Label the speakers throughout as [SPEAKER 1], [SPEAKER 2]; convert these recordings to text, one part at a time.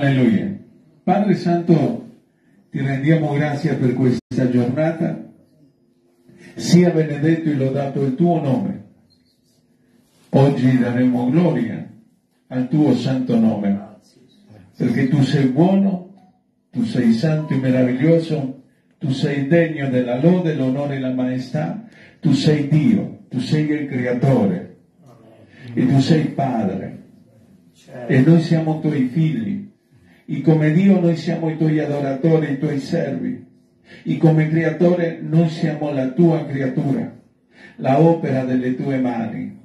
[SPEAKER 1] Alleluia. Padre Santo, ti rendiamo grazie per questa giornata. Sia benedetto e lodato il tuo nome. Oggi daremo gloria al tuo santo nome, perché tu sei buono, tu sei santo e meraviglioso, tu sei degno della lode, l'onore e la maestà, tu sei Dio, tu sei il creatore e tu sei Padre e noi siamo tuoi figli e come Dio noi siamo i tuoi adoratori, i tuoi servi e come creatore noi siamo la tua creatura, la opera delle tue mani,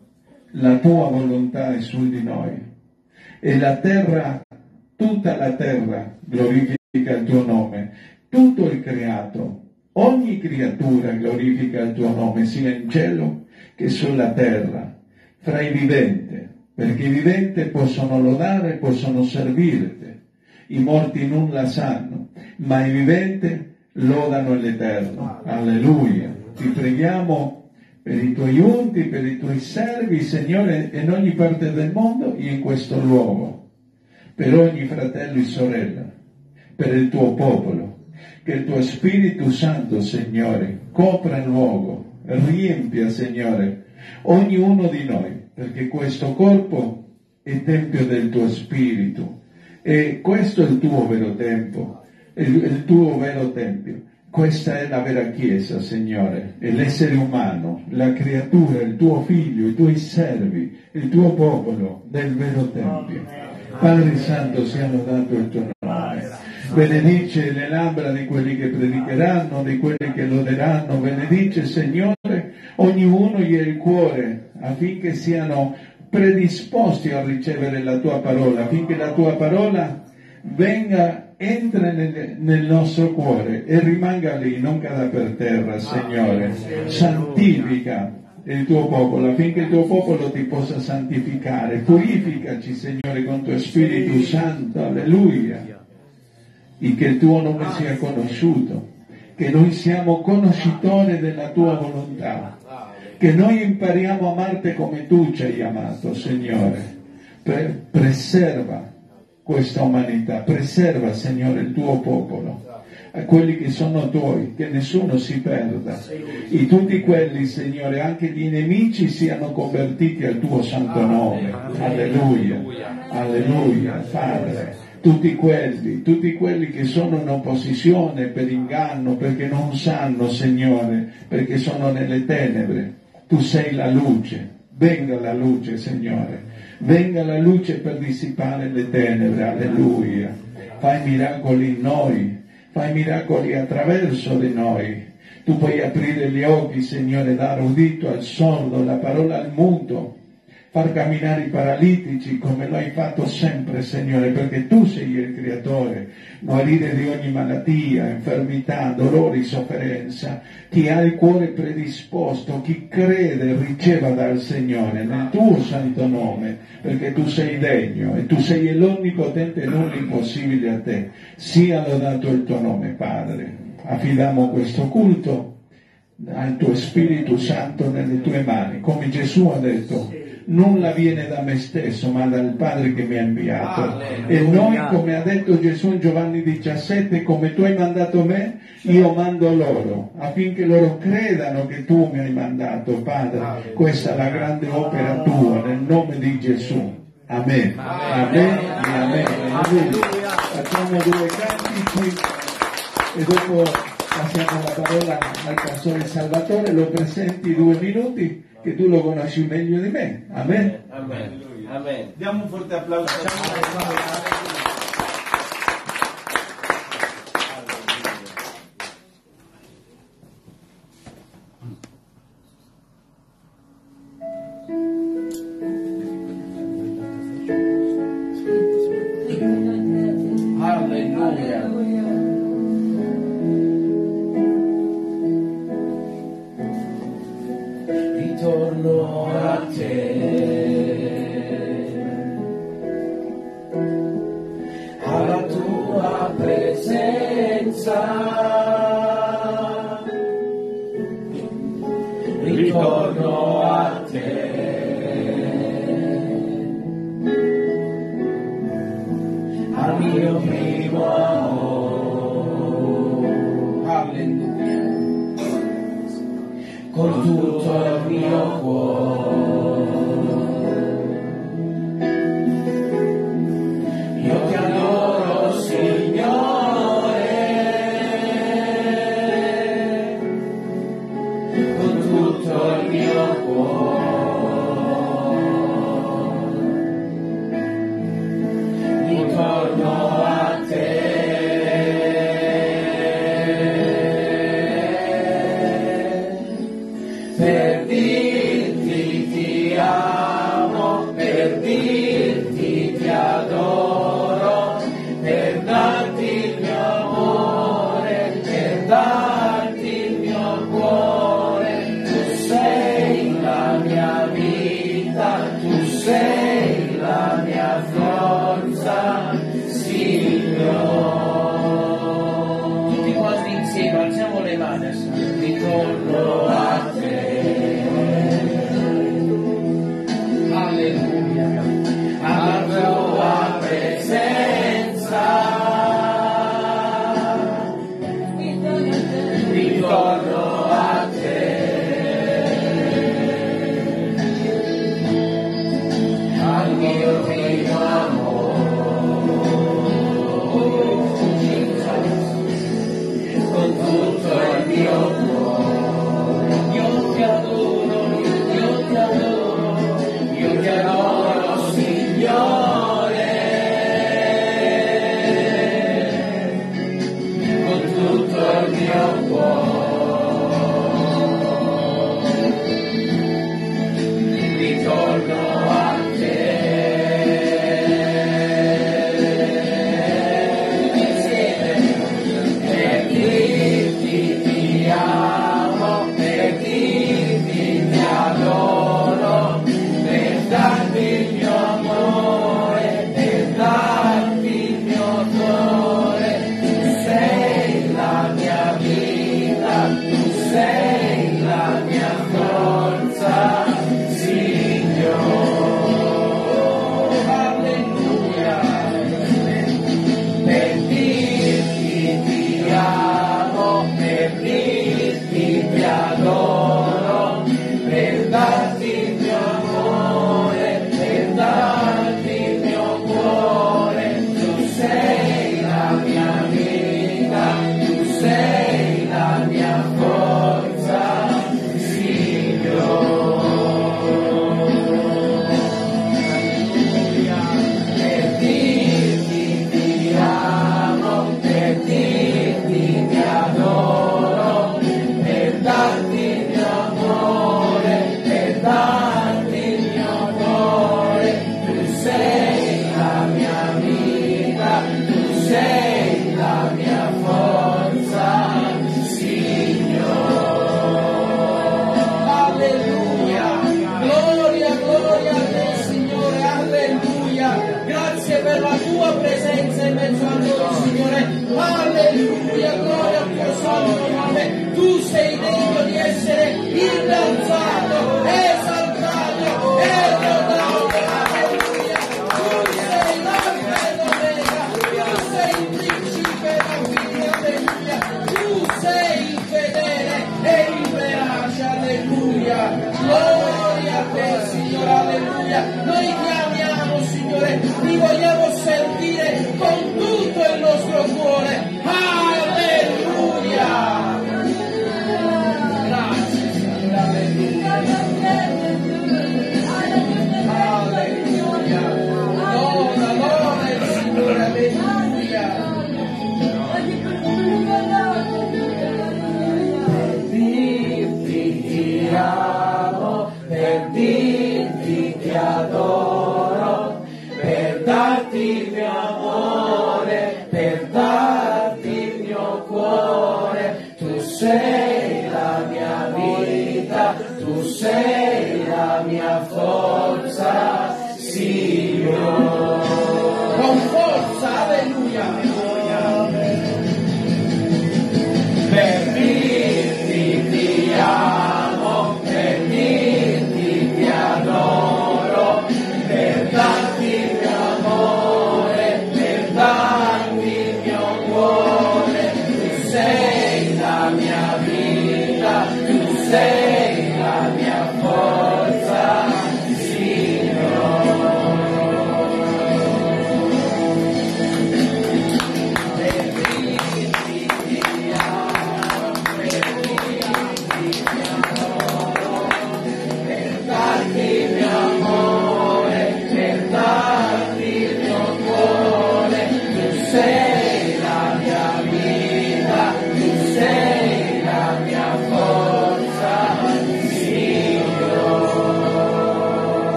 [SPEAKER 1] la tua volontà è su di noi e la terra, tutta la terra glorifica il tuo nome, tutto il creato, ogni creatura glorifica il tuo nome, sia in cielo che sulla terra, fra i viventi, perché i viventi possono lodare, possono servirti, i morti nulla sanno, ma i viventi lodano l'Eterno. Alleluia. Ti preghiamo per i tuoi unti, per i tuoi servi, Signore, in ogni parte del mondo e in questo luogo, per ogni fratello e sorella, per il tuo popolo. Che il tuo Spirito Santo, Signore, copra il luogo, riempia, Signore, ognuno di noi, perché questo corpo è tempio del tuo Spirito e questo è il tuo vero tempo, il, il tuo vero tempio. Questa è la vera Chiesa, Signore, è l'essere umano, la creatura, il tuo figlio, i tuoi servi, il tuo popolo del vero Tempio. Padre Santo, sia lodato il tuo nome. Benedice le labbra di quelli che predicheranno, di quelli che loderanno. Benedice, Signore, ognuno gli il cuore affinché siano predisposti a ricevere la tua parola, affinché la tua parola venga, entra nel, nel, nostro cuore e rimanga lì, non cada per terra, Signore. Santifica il tuo popolo, affinché il tuo popolo ti possa santificare. Purificaci, Signore, con tuo Spirito Santo, alleluia. E che il tuo nome sia conosciuto, che noi siamo conoscitori della tua volontà, che noi impariamo a amarti come tu ci hai amato, Signore. Pre- preserva questa umanità, preserva, Signore, il tuo popolo a quelli che sono tuoi, che nessuno si perda. E tutti quelli, Signore, anche gli nemici siano convertiti al tuo santo nome. Alleluia, alleluia, Padre. Tutti quelli, tutti quelli che sono in opposizione per inganno, perché non sanno, Signore, perché sono nelle tenebre. Tu sei la luce. Venga la luce, Signore. Venga la luce per dissipare le tenebre. Alleluia. Fai miracoli in noi, fai miracoli attraverso di noi. Tu puoi aprire gli occhi, Signore, dare udito al sordo, la parola al muto, far camminare i paralitici come lo hai fatto sempre, Signore, perché tu sei il creatore, guarire di ogni malattia, infermità, dolore, sofferenza. Chi ha il cuore predisposto, chi crede, riceva dal Signore nel tuo santo nome, perché tu sei degno e tu sei l'onnipotente e non l'impossibile a te. Sia lodato il tuo nome, Padre. Affidiamo questo culto al tuo Spirito Santo nelle tue mani, come Gesù ha detto nulla viene da me stesso, ma dal Padre che mi ha inviato. E noi, come ha detto Gesù in Giovanni 17, come tu hai mandato me, io mando loro, affinché loro credano che tu mi hai mandato, Padre. Questa è la grande opera tua, nel nome di Gesù. Amen. Amen. Amen. Amen. Facciamo due cantici e dopo passiamo la parola al pastore Salvatore, lo presenti due minuti che tu lo conosci meglio di me. Amen.
[SPEAKER 2] Amen. Amen. Diamo un forte applauso.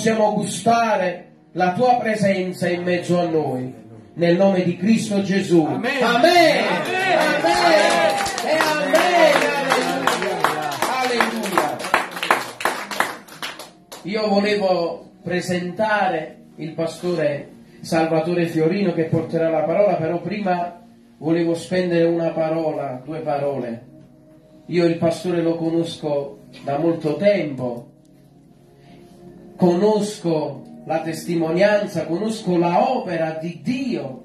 [SPEAKER 3] Possiamo gustare la tua presenza in mezzo a noi. Nel nome di Cristo Gesù. Amen. Amen. Amen. E amen. Alleluia. Io volevo presentare il pastore Salvatore Fiorino che porterà la parola, però prima volevo spendere una parola, due parole. Io il pastore lo conosco da molto tempo, conosco la testimonianza, conosco la opera di Dio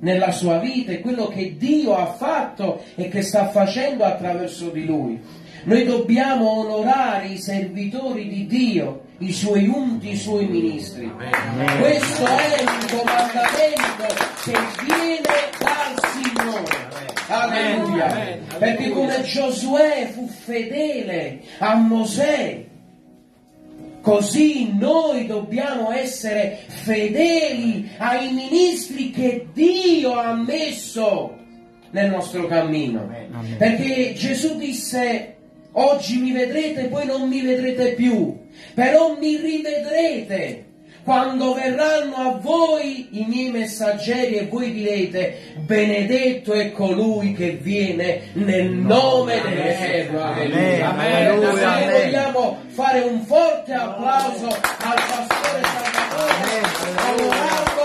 [SPEAKER 3] nella sua vita e quello che Dio ha fatto e che sta facendo attraverso di lui. Noi dobbiamo onorare i servitori di Dio, i suoi unti, i suoi ministri. Amen. Questo è un comandamento che viene dal Signore. Alleluia. Perché come Giosuè fu fedele a Mosè, Così noi dobbiamo essere fedeli ai ministri che Dio ha messo nel nostro cammino. Perché Gesù disse, oggi mi vedrete, poi non mi vedrete più, però mi rivedrete quando verranno a voi i miei messaggeri e voi direte benedetto è colui che viene nel nome dell'Eterno. Alleluia. Alleluia. Noi vogliamo fare un forte applauso al pastore Salvatore, onorarlo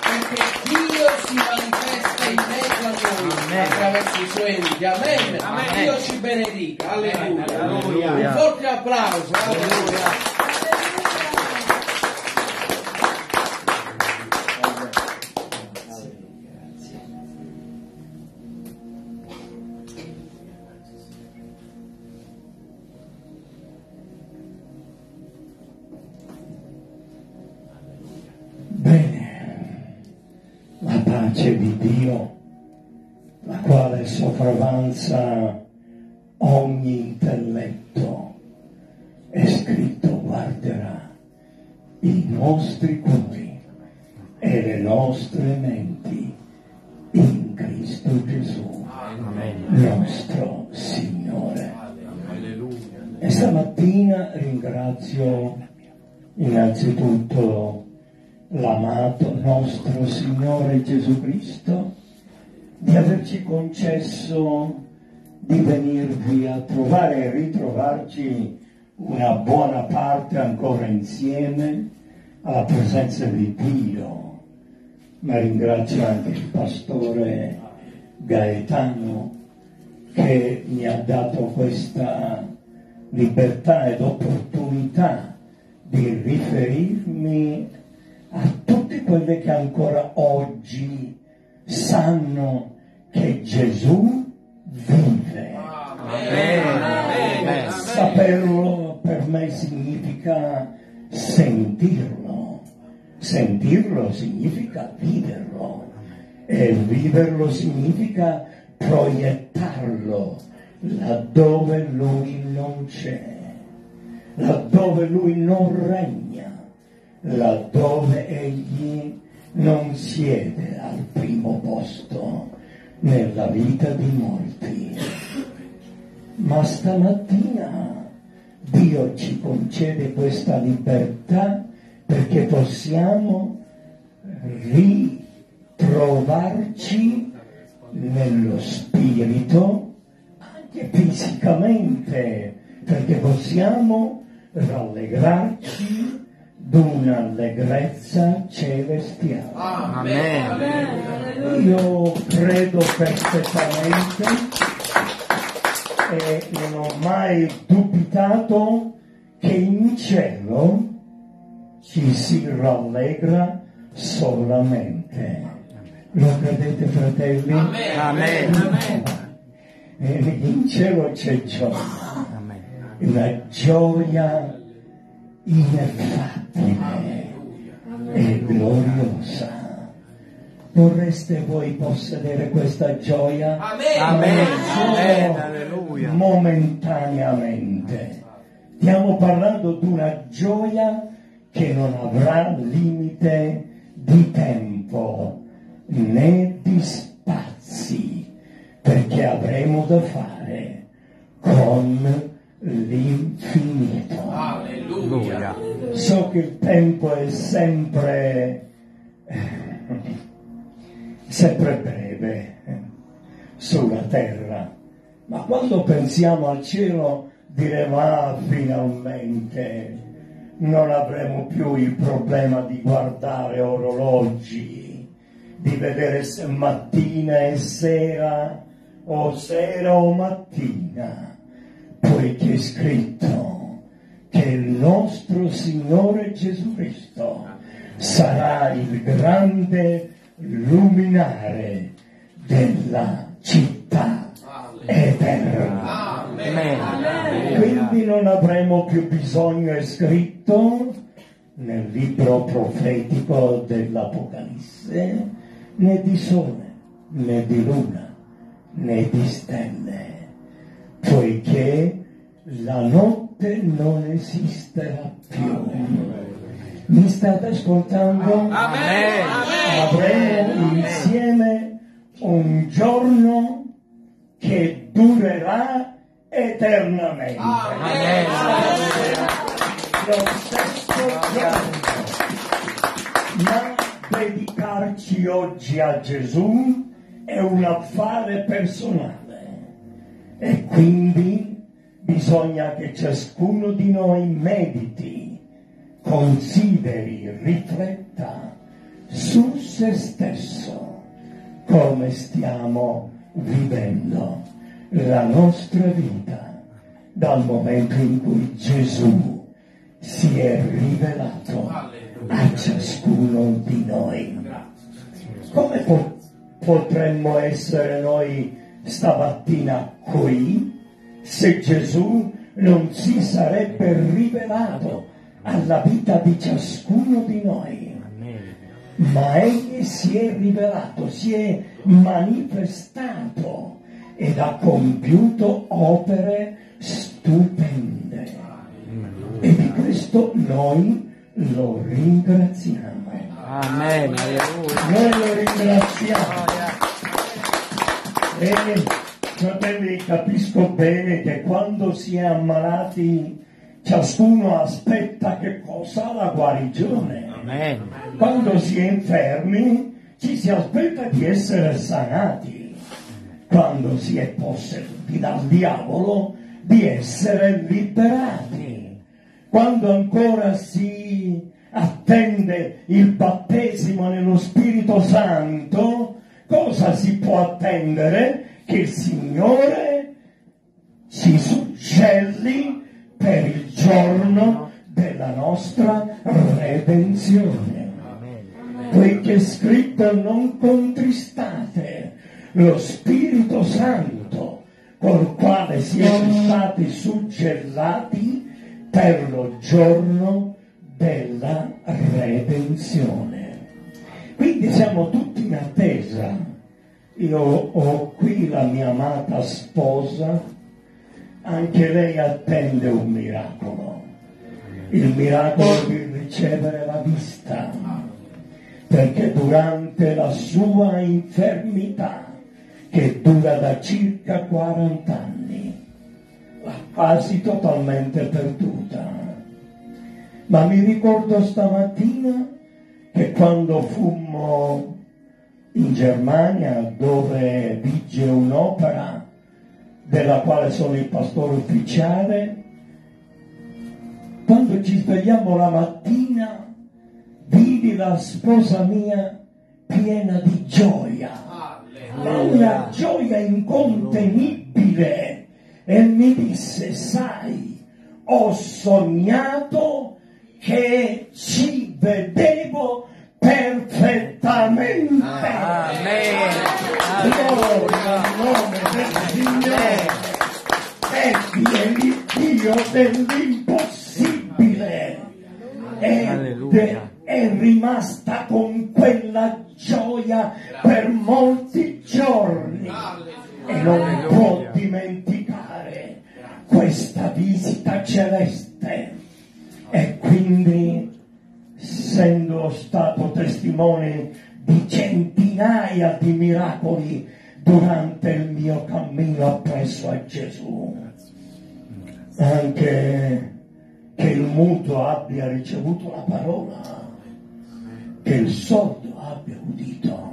[SPEAKER 3] perché Dio si manifesta in mezzo a noi attraverso i suoi uniti. Amen. Amen. Dio ci benedica. Alleluia. Alleluia. Un forte applauso. Alleluia.
[SPEAKER 4] Quale sopravanza ogni intelletto, è scritto guarderà i nostri cuori e le nostre menti in Cristo Gesù, nostro Signore. E stamattina ringrazio innanzitutto l'amato nostro Signore Gesù Cristo di averci concesso di venirvi a trovare e ritrovarci una buona parte ancora insieme alla presenza di Dio. Ma ringrazio anche il pastore Gaetano che mi ha dato questa libertà ed opportunità di riferirmi a tutte quelle che ancora oggi sanno che Gesù vive. Amen. Saperlo per me significa sentirlo. Sentirlo significa viverlo. E viverlo significa proiettarlo laddove lui non c'è, laddove lui non regna laddove egli non siede al primo posto nella vita di molti. Ma stamattina Dio ci concede questa libertà perché possiamo ritrovarci nello spirito, anche fisicamente, perché possiamo rallegrarci d'un'allegrezza celestiale. Amen. Io credo perfettamente e non ho mai dubitato che in cielo ci si rallegra solamente. Lo credete fratelli?
[SPEAKER 2] Amen.
[SPEAKER 4] E in cielo c'è gioia, una gioia ineffabile e gloriosa. Vorreste voi possedere questa gioia?
[SPEAKER 2] Amen.
[SPEAKER 4] Solo
[SPEAKER 2] Amen.
[SPEAKER 4] Momentaneamente. Stiamo parlando di una gioia che non avrà limite di tempo né di spazi, perché avremo da fare con l'infinito.
[SPEAKER 2] Alleluia.
[SPEAKER 4] So che il tempo è sempre, sempre breve eh, sulla terra, ma quando pensiamo al cielo diremo ah finalmente non avremo più il problema di guardare orologi, di vedere se mattina e sera o sera o mattina, poiché è scritto che il nostro Signore Gesù Cristo sarà il grande luminare della città eterna. Quindi non avremo più bisogno, è scritto nel libro profetico dell'Apocalisse, né di sole, né di luna, né di stelle, poiché la notte non esisterà più. Mi state ascoltando?
[SPEAKER 2] Amen.
[SPEAKER 4] Avremo insieme un giorno che durerà eternamente. Lo stesso giorno. Ma dedicarci oggi a Gesù è un affare personale e quindi bisogna che ciascuno di noi mediti, consideri, rifletta su se stesso come stiamo vivendo la nostra vita dal momento in cui Gesù si è rivelato a ciascuno di noi. Come po- potremmo essere noi stamattina qui se Gesù non si sarebbe rivelato alla vita di ciascuno di noi? ma egli si è rivelato, si è manifestato ed ha compiuto opere stupende. E di questo noi lo ringraziamo.
[SPEAKER 2] Amen.
[SPEAKER 4] Noi lo ringraziamo. E fratelli, capisco bene che quando si è ammalati ciascuno aspetta che cosa? La guarigione.
[SPEAKER 2] Amen.
[SPEAKER 4] Quando si è infermi ci si aspetta di essere sanati. Quando si è posseduti dal diavolo di essere liberati. Quando ancora si attende il battesimo nello Spirito Santo, cosa si può attendere? Che il Signore si suggelli per il giorno della nostra redenzione. Poiché è scritto non contristate lo Spirito Santo col quale siete stati suggellati per lo giorno della redenzione. Quindi siamo tutti in attesa. Io ho qui la mia amata sposa, anche lei attende un miracolo. Il miracolo di ricevere la vista, perché durante la sua infermità, che dura da circa 40 anni, l'ha quasi totalmente perduta. Ma mi ricordo stamattina che quando fummo in Germania, dove vige un'opera della quale sono il pastore ufficiale, quando ci svegliamo la mattina, vidi la sposa mia piena di gioia, una gioia incontenibile. E mi disse, sai, ho sognato che ci vedevo perfettamente.
[SPEAKER 2] Amen.
[SPEAKER 4] Gloria al nome del Signore. Egli è il Dio dell'impossibile. Ed è rimasta con quella gioia per molti giorni e non può dimenticare questa visita celeste. E quindi, essendo stato testimone di centinaia di miracoli durante il mio cammino appresso a Gesù, anche che il muto abbia ricevuto la parola, che il sordo abbia udito.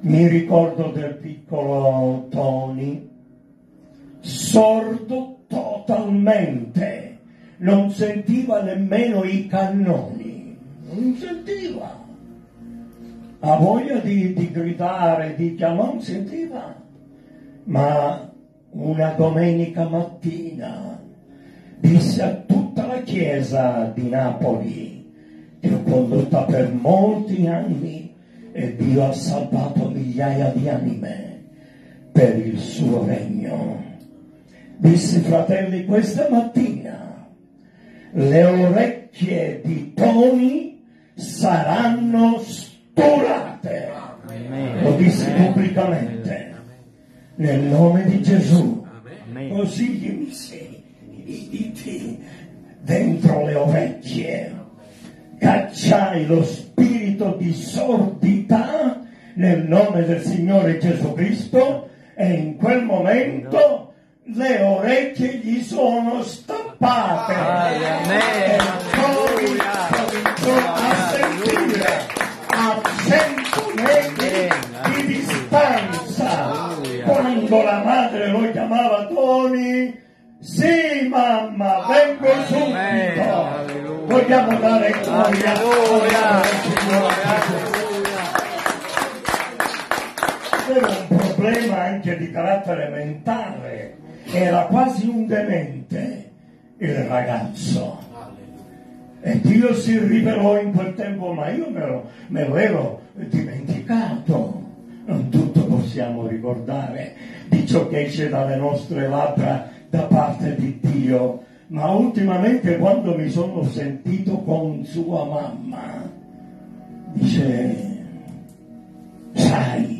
[SPEAKER 4] Mi ricordo del piccolo Tony, sordo totalmente, non sentiva nemmeno i cannoni, non sentiva. Ha voglia di, di gridare, di chiamare, non sentiva. Ma una domenica mattina disse a tutta la chiesa di Napoli, che ho condotta per molti anni e Dio ha salvato migliaia di anime per il suo regno. Disse fratelli, questa mattina le orecchie di Tony saranno sturate. Lo disse pubblicamente nel nome di Gesù.
[SPEAKER 2] Amen.
[SPEAKER 4] Così gli mise i diti dentro le orecchie. Cacciai lo spirito di sordità nel nome del Signore Gesù Cristo e in quel momento le orecchie gli sono stappate.
[SPEAKER 2] Amen.
[SPEAKER 4] E poi cominciò a sentire a cento metri di distanza. Quando la madre lo chiamava Tony, sì mamma, vengo subito. Vogliamo dare gloria al Signore. Aveva un problema anche di carattere mentale, era quasi un demente il ragazzo. E Dio si rivelò in quel tempo, ma io me lo, me lo ero dimenticato. Non tutto possiamo ricordare di ciò che esce dalle nostre labbra da parte di Dio, ma ultimamente quando mi sono sentito con sua mamma, dice, sai,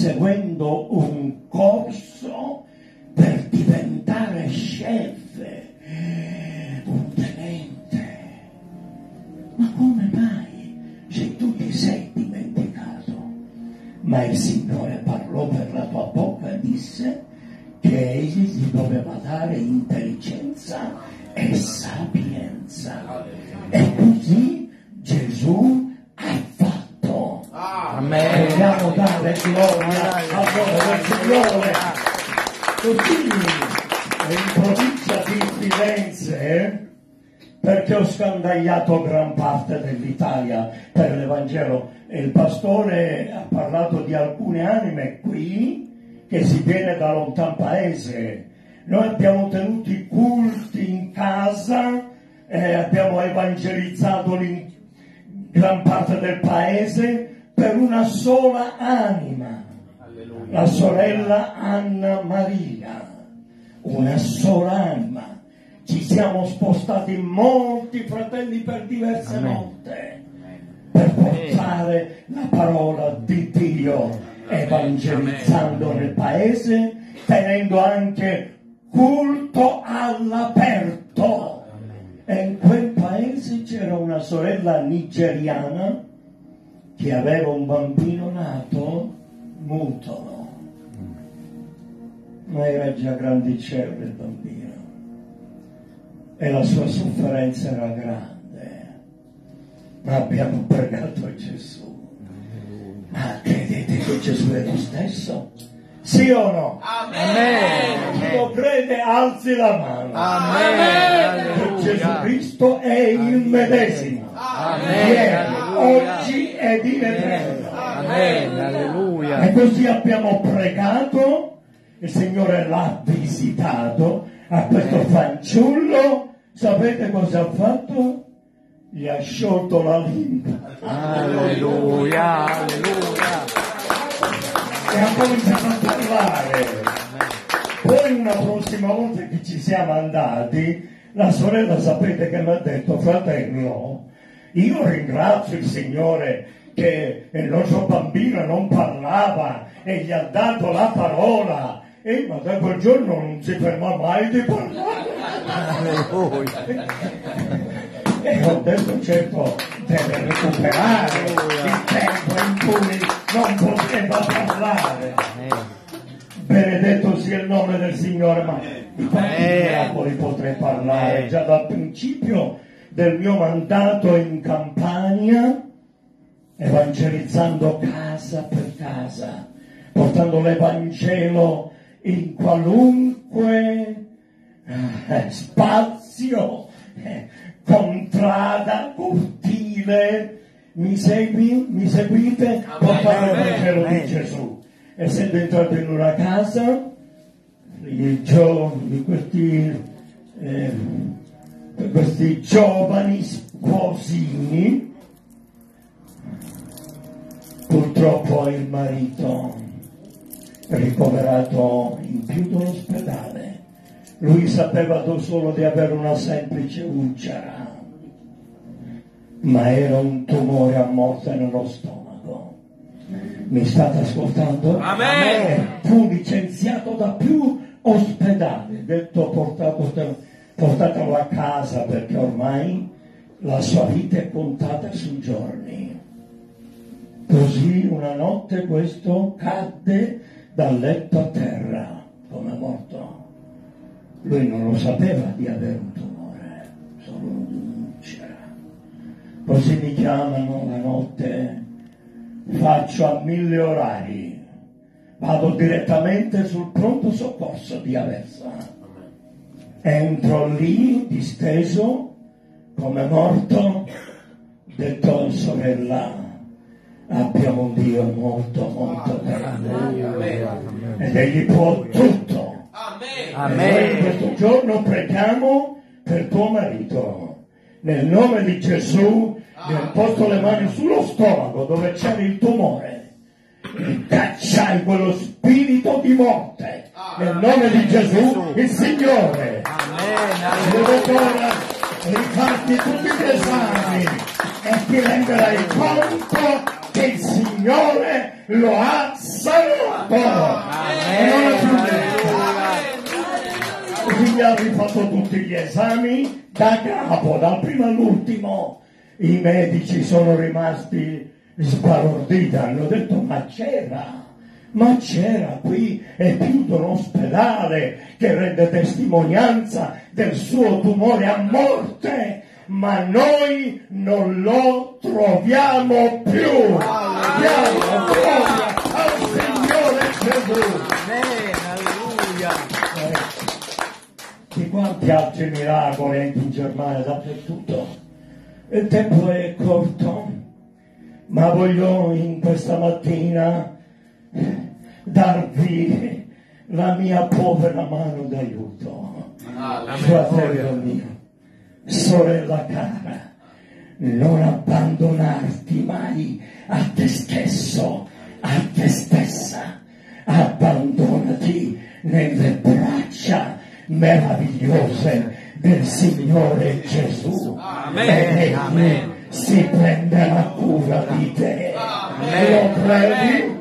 [SPEAKER 4] seguendo un corso per diventare chef, un tenente. Ma come mai se tu ti sei dimenticato? Ma il Signore parlò per la tua bocca e disse che egli gli doveva dare intelligenza e sapienza. E così Gesù. Vogliamo dare gloria al nome del Signore. Così in provincia di Firenze, perché ho scandagliato gran parte dell'Italia per l'Evangelo, e il pastore ha parlato di alcune anime qui che si viene da lontan paese. Noi abbiamo tenuto i culti in casa, eh, abbiamo evangelizzato gran parte del paese per una sola anima, la sorella Anna Maria, una sola anima. Ci siamo spostati molti fratelli per diverse
[SPEAKER 2] Amen.
[SPEAKER 4] volte per portare la parola di Dio, evangelizzando nel paese, tenendo anche culto all'aperto. E in quel paese c'era una sorella nigeriana che aveva un bambino nato muto, ma era già grandicello il bambino e la sua sofferenza era grande. Ma abbiamo pregato a Gesù. Ma credete che Gesù è lo stesso? Sì o no?
[SPEAKER 2] Amen.
[SPEAKER 4] Chi lo crede alzi la mano.
[SPEAKER 2] Amen.
[SPEAKER 4] Che Gesù. Cristo è il medesimo.
[SPEAKER 2] Amen.
[SPEAKER 4] Ieri, oggi in eterno.
[SPEAKER 2] Amen.
[SPEAKER 4] E
[SPEAKER 2] Alleluia.
[SPEAKER 4] così abbiamo pregato, il Signore l'ha visitato a questo fanciullo. Sapete cosa ha fatto? Gli ha sciolto la lingua
[SPEAKER 2] Alleluia. Alleluia.
[SPEAKER 4] e ha cominciato a parlare. Poi una prossima volta che ci siamo andati, la sorella sapete che mi ha detto, fratello, io ringrazio il Signore che il nostro bambino non parlava e gli ha dato la parola. E ma da quel giorno non si ferma mai di parlare. E ho detto certo deve recuperare il tempo in cui non poteva parlare. Benedetto sia il nome del Signore, ma di quanti miracoli potrei parlare già dal principio del mio mandato in Campania, evangelizzando casa per casa, portando l'Evangelo in qualunque eh, spazio, eh, contrada, cortile. Mi segui? Mi seguite? Portando l'Evangelo di Gesù. Essendo entrato in una casa, i giovani, questi, eh, questi giovani sposini, purtroppo il marito ricoverato in più di un ospedale. Lui sapeva solo di avere una semplice ulcera, ma era un tumore a morte nello stomaco. Mi state ascoltando?
[SPEAKER 3] Amen.
[SPEAKER 4] E fu licenziato da più ospedali, detto portato, portatelo a casa perché ormai la sua vita è contata su giorni. Così una notte questo cadde dal letto a terra come morto. Lui non lo sapeva di avere un tumore, solo un'ulcera. Così mi chiamano la notte, faccio a mille orari, vado direttamente sul pronto soccorso di Aversa. Entro lì disteso come morto, detto sorella, abbiamo un Dio molto molto grande ed egli può tutto.
[SPEAKER 3] Amen.
[SPEAKER 4] E noi in
[SPEAKER 2] Amen.
[SPEAKER 4] questo giorno preghiamo per tuo marito. Nel nome di Gesù ho posto le mani sullo stomaco dove c'era il tumore. Cacciai quello spirito di morte. Nel nome di Gesù il Signore.
[SPEAKER 2] Amen.
[SPEAKER 4] Dovete ora rifarti tutti gli esami e ti renderai conto che il Signore lo ha salvato. E non è più niente. Quindi ha rifatto tutti gli esami da capo, dal primo all'ultimo. I medici sono rimasti sbalorditi, hanno detto ma c'era, ma c'era qui, di un ospedale che rende testimonianza del suo tumore a morte, ma noi non lo troviamo più. Diamo al Signore Gesù. Di quanti altri miracoli anche in Germania, dappertutto. Il tempo è corto, ma voglio in questa mattina darvi la mia povera mano d'aiuto. Fratello mio, sorella cara, non abbandonarti mai a te stesso, a te stessa. Abbandonati nelle braccia meravigliose del Signore Gesù.
[SPEAKER 3] Amen. Amen.
[SPEAKER 4] Si prenderà cura di te. Lo credi?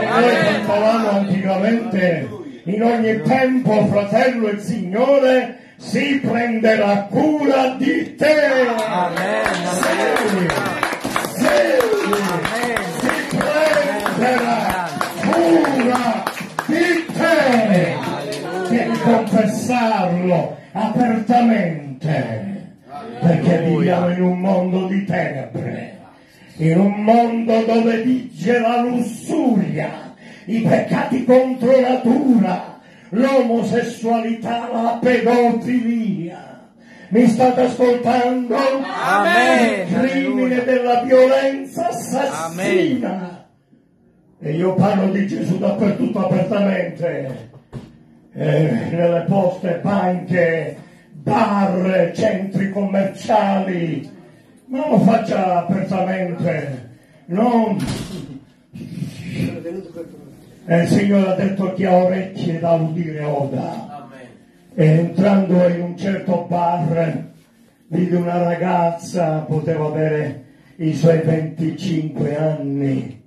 [SPEAKER 4] E noi cantavamo anticamente, in ogni tempo, fratello, il Signore si prenderà cura di te. Sì, sì, si prenderà cura di te. Devi confessarlo apertamente, perché viviamo in un mondo di tenebre in un mondo dove vige la lussuria, i peccati contro natura, l'omosessualità, la pedofilia. Mi state ascoltando?
[SPEAKER 2] Amen.
[SPEAKER 4] Il crimine della violenza assassina. E io parlo di Gesù dappertutto apertamente, eh, nelle poste, banche, bar, centri commerciali, ma lo faccia apertamente, non... Eh, il Signore ha detto chi ha orecchie da udire oda. E entrando in un certo bar, vide una ragazza, poteva avere i suoi 25 anni,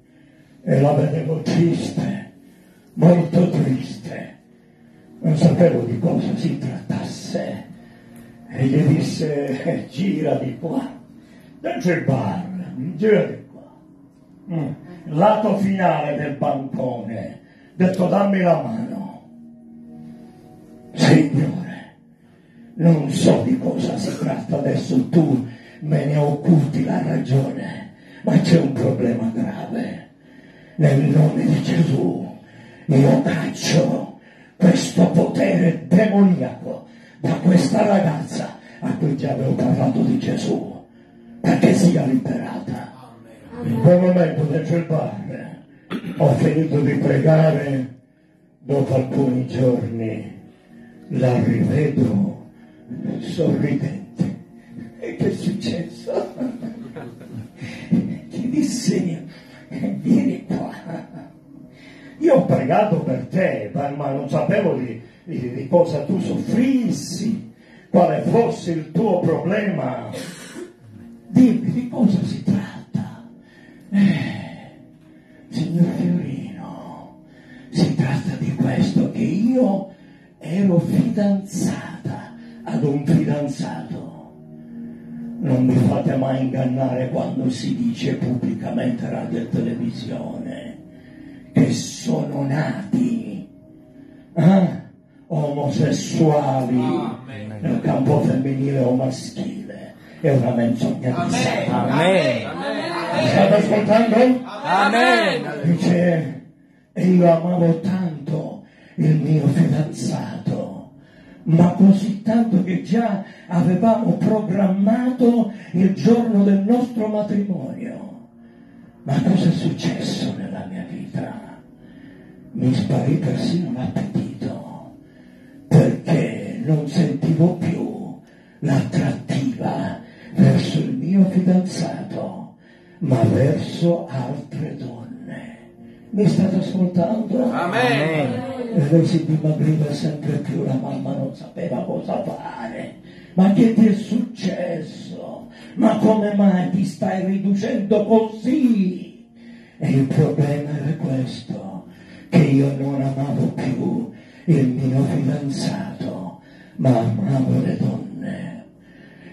[SPEAKER 4] e la vedevo triste, molto triste. Non sapevo di cosa si trattasse. E gli disse, gira di qua, dentro il bar, gira di qua. Mm. Lato finale del bancone, detto dammi la mano. Signore, non so di cosa si tratta adesso, tu me ne occulti la ragione, ma c'è un problema grave. Nel nome di Gesù io caccio questo potere demoniaco da questa ragazza a cui già avevo parlato di Gesù, perché sia liberata. In quel momento il bar ho finito di pregare, dopo alcuni giorni la rivedo sorridente. E che è successo? Ti disse, vieni qua. Io ho pregato per te, ma non sapevo di, di, cosa tu soffrissi, quale fosse il tuo problema. Dimmi di cosa si tratta. Eh, signor Fiorino, si tratta di questo che io ero fidanzata ad un fidanzato. Non mi fate mai ingannare quando si dice pubblicamente radio e televisione che sono nati eh, omosessuali nel campo femminile o maschile. È una menzogna di Satana.
[SPEAKER 2] Amen.
[SPEAKER 4] State ascoltando?
[SPEAKER 2] Amen.
[SPEAKER 4] Dice, e io amavo tanto il mio fidanzato, ma così tanto che già avevamo programmato il giorno del nostro matrimonio. Ma cosa è successo nella mia vita? Mi sparì persino l'appetito, perché non sentivo più l'attrattiva verso il mio fidanzato, ma verso altre donne. Mi state ascoltando?
[SPEAKER 2] Amen.
[SPEAKER 4] E lei si dimagriva sempre più, la mamma non sapeva cosa fare. Ma che ti è successo? Ma come mai ti stai riducendo così? E il problema era questo, che io non amavo più il mio fidanzato, ma amavo le donne.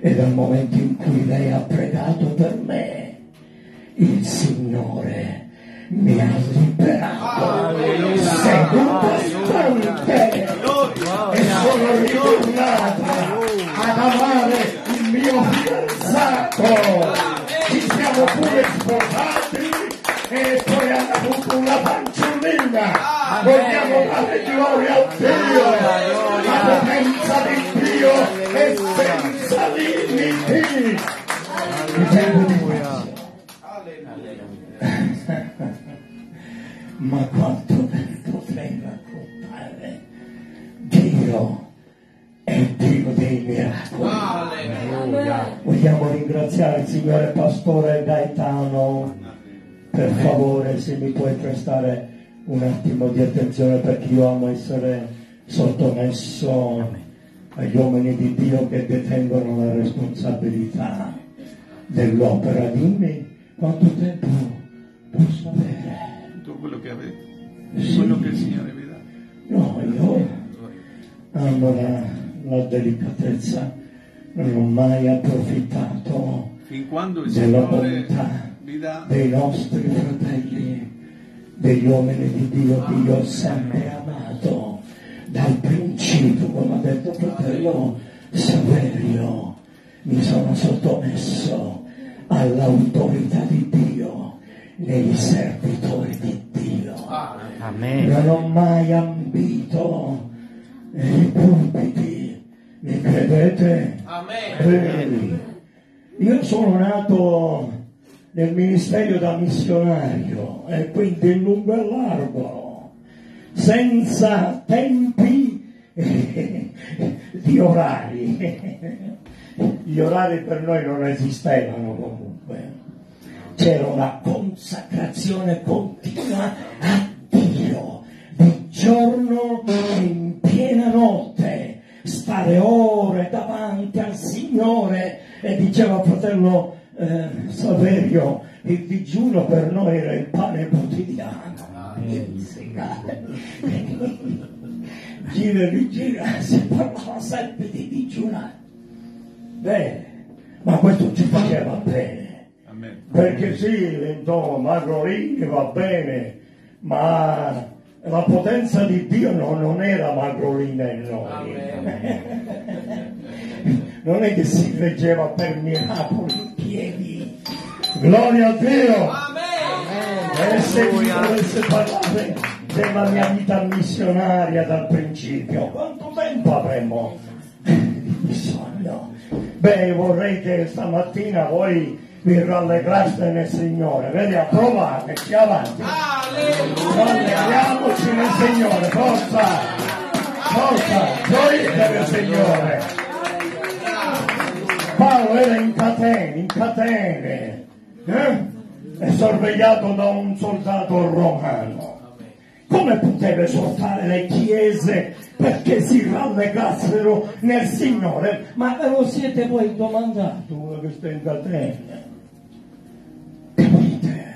[SPEAKER 4] E dal momento in cui lei ha pregato per me, il Signore mi ha liberato. Seduto stante e sono ritornata ad amare il mio fidanzato. Ci siamo pure sposati e poi hanno avuto una fanciullina. Vogliamo dare gloria a Dio. La potenza di Dio è senza limiti. Ma quanto ne potrei raccontare? Dio è Dio dei miracoli. Vogliamo ringraziare il Signore Pastore Gaetano. Per favore, se mi puoi prestare un attimo di attenzione perché io amo essere sottomesso agli uomini di Dio che detengono la responsabilità dell'opera. Dimmi quanto tempo posso avere.
[SPEAKER 1] Tutto quello che avete,
[SPEAKER 4] Sì.
[SPEAKER 1] quello che il Signore vi dà.
[SPEAKER 4] No, io amo la, la delicatezza, non ho mai approfittato
[SPEAKER 1] Fin quando il
[SPEAKER 4] della
[SPEAKER 1] Signore
[SPEAKER 4] bontà
[SPEAKER 1] dà
[SPEAKER 4] dei nostri fratelli, degli uomini di Dio che io ho sempre amato dal principio, come ha detto fratello Saverio, mi sono sottomesso all'autorità di Dio nei servitori di Dio.
[SPEAKER 2] Amen.
[SPEAKER 4] Non ho mai ambito i pulpiti, mi credete?
[SPEAKER 3] Amen.
[SPEAKER 4] Io sono nato nel ministero da missionario e quindi lungo e largo, senza tempi di orari. Gli orari per noi non esistevano comunque. C'era una consacrazione continua a Dio, di giorno in piena notte, stare ore davanti al Signore e diceva fratello eh, Saverio, il digiuno per noi era il pane quotidiano. Gira e rigira, si parlava sempre di digiunare. Bene, ma questo ci faceva bene. Perché sì, insomma, Magrolini va bene, ma la potenza di Dio non, non era Magrolina in noi. non è che si reggeva per miracoli. Gloria a Dio! E se mi dovesse parlare della mia vita missionaria dal principio, quanto tempo avremmo bisogno? Beh, vorrei che stamattina voi vi rallegraste nel Signore. Vediamo, provate, ci avanti. Rallegriamoci nel Signore, forza, forza, gioite nel Signore. Paolo era in catene, in catene, eh? e sorvegliato da un soldato romano. Come poteva esortare le chiese perché si rallegrassero nel Signore? Ma lo siete voi domandato state in catene? Capite?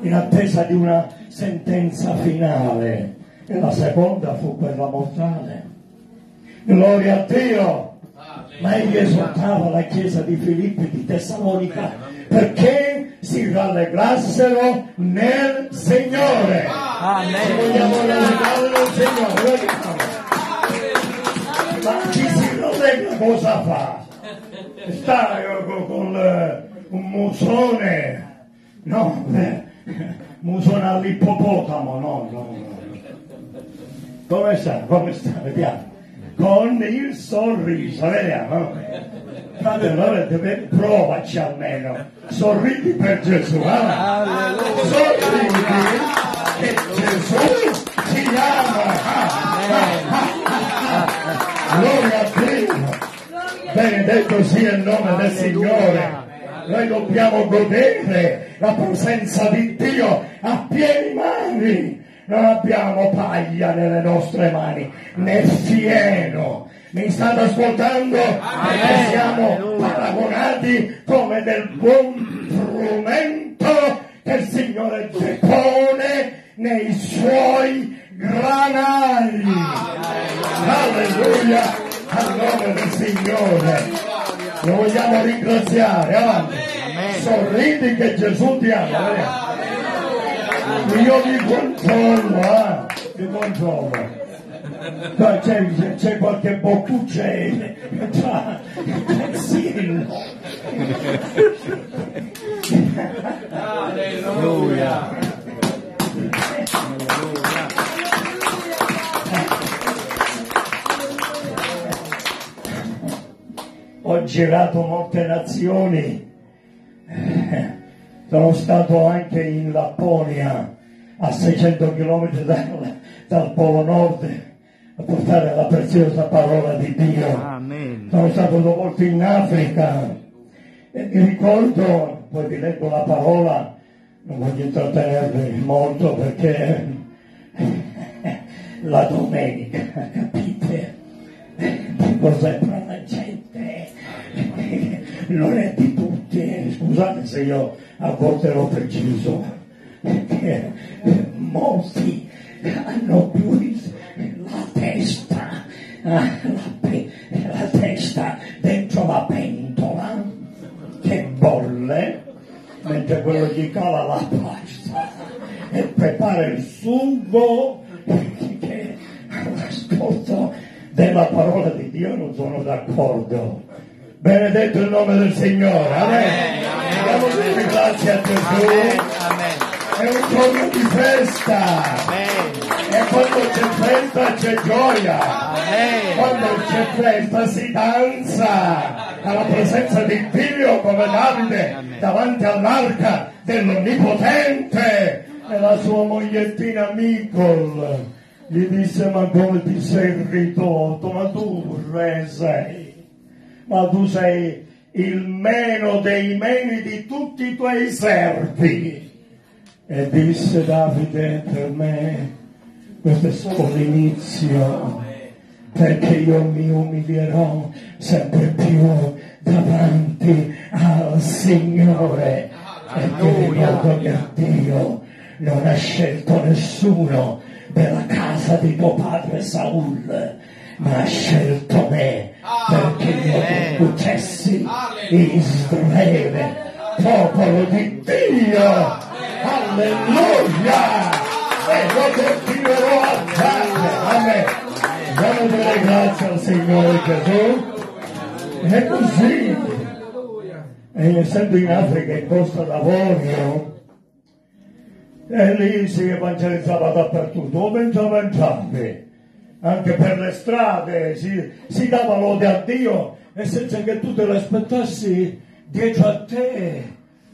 [SPEAKER 4] In attesa di una sentenza finale. E la seconda fu quella mortale. Gloria a Dio! Ma egli esortava la chiesa di Filippi di Tessalonica perché si rallegrassero nel Signore. Se vogliamo rallegrare nel Signore. Ma chi si rallegra cosa fa? Sta con, con eh, un musone, no, eh, musone all'ippopotamo, no, no, no. Come sta? Come sta? Vediamo. Con il sorriso, vediamo. Fratello, allora deve- provaci almeno. Sorridi per Gesù. eh? Sorridi che Gesù ti ama. Gloria a Dio. Benedetto sia il nome del Signore. Noi dobbiamo godere la presenza di Dio a pieni mani. Non abbiamo paglia nelle nostre mani, né fieno. Mi state ascoltando? Perché siamo paragonati come del buon frumento che il Signore depone nei suoi granari. Alleluia al nome del Signore. Lo vogliamo ringraziare. Avanti. Sorridi che Gesù ti ama. Io vi controllo, eh? Vi controllo. Poi C'è, c'è- qualche boccucce tra il cielo. Ho girato molte nazioni, sono stato anche in Lapponia, a 600 km dal, dal Polo Nord, a portare la preziosa parola di Dio.
[SPEAKER 2] Amen.
[SPEAKER 4] Sono stato due volte in Africa e mi ricordo, poi vi leggo la parola, non voglio intrattenervi molto perché la domenica, capite? Dico sempre alla gente, non è di tutti, scusate se io a volte l'ho preciso, perché molti hanno più la testa, ah, la, pe- la testa dentro la pentola che bolle, mentre quello gli cala la pasta e prepara il sugo che all'ascolto della parola di Dio non sono d'accordo. Benedetto il nome del Signore, amen. Diamo tutti grazie a Gesù. È un giorno di festa. E quando c'è festa c'è gioia. Quando c'è festa si danza. alla presenza di Dio come Davide davanti all'arca dell'Onnipotente e la sua mogliettina Micol gli disse ma come ti sei ridotto ma tu re sei ma tu sei il meno dei meni di tutti i tuoi servi. E disse Davide per me questo è solo l'inizio perché io mi umilierò sempre più davanti al Signore. E ti ricordo che Dio? Non ha scelto nessuno della casa di tuo padre Saul ma ha scelto me perché io conducessi Israele popolo di Dio. Alleluia. E lo continuerò a fare. Amen. Diamo delle grazie al Signore Gesù. È così. E essendo in Africa in Costa d'Avorio, e lì si evangelizzava dappertutto, dove entrava entravi, anche per le strade, si, si dava lode a Dio e senza che tu te l'aspettassi dietro a te.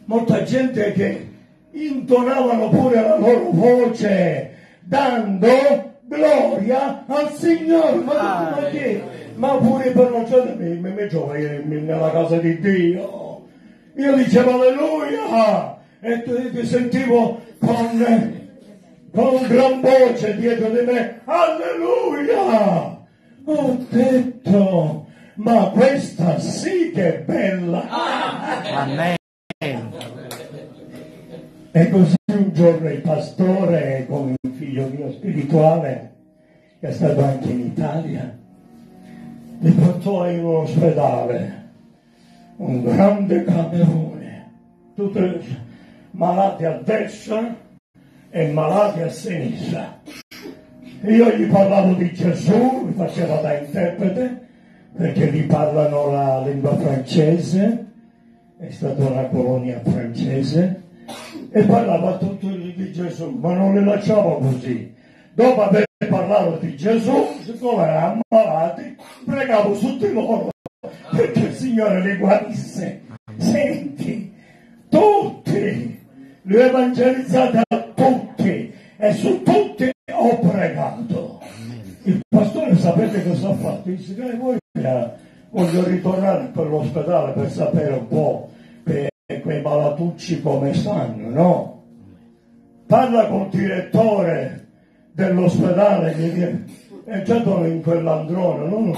[SPEAKER 4] Molta gente che intonavano pure la loro voce, dando gloria al Signore. Ma, ma che? Ma pure per non c'è mi, mi, mi gioia nella casa di Dio. Io dicevo alleluia e ti sentivo con, con gran voce dietro di me, alleluia! Ho detto, ma questa sì che è bella!
[SPEAKER 2] Amen.
[SPEAKER 4] E così un giorno il pastore con un figlio mio spirituale, che è stato anche in Italia, mi portò in un ospedale, un grande camerone, tutti malati a destra e malati a sinistra. Io gli parlavo di Gesù, mi faceva da interprete, perché gli parlano la lingua francese, è stata una colonia francese, e parlava tutto di Gesù, ma non li lasciava così. Dopo aver parlato di Gesù, siccome erano ammalati, pregavo su di loro perché il Signore li guarisse. Senti, tutti, li ho evangelizzati a tutti e su tutti ho pregato. Il pastore sapete cosa ha fatto? Dice, eh, voi eh, voglio ritornare a quell'ospedale per sapere un po' per quei malatucci come stanno, no? Parla col direttore dell'ospedale che è già in quell'androne, non,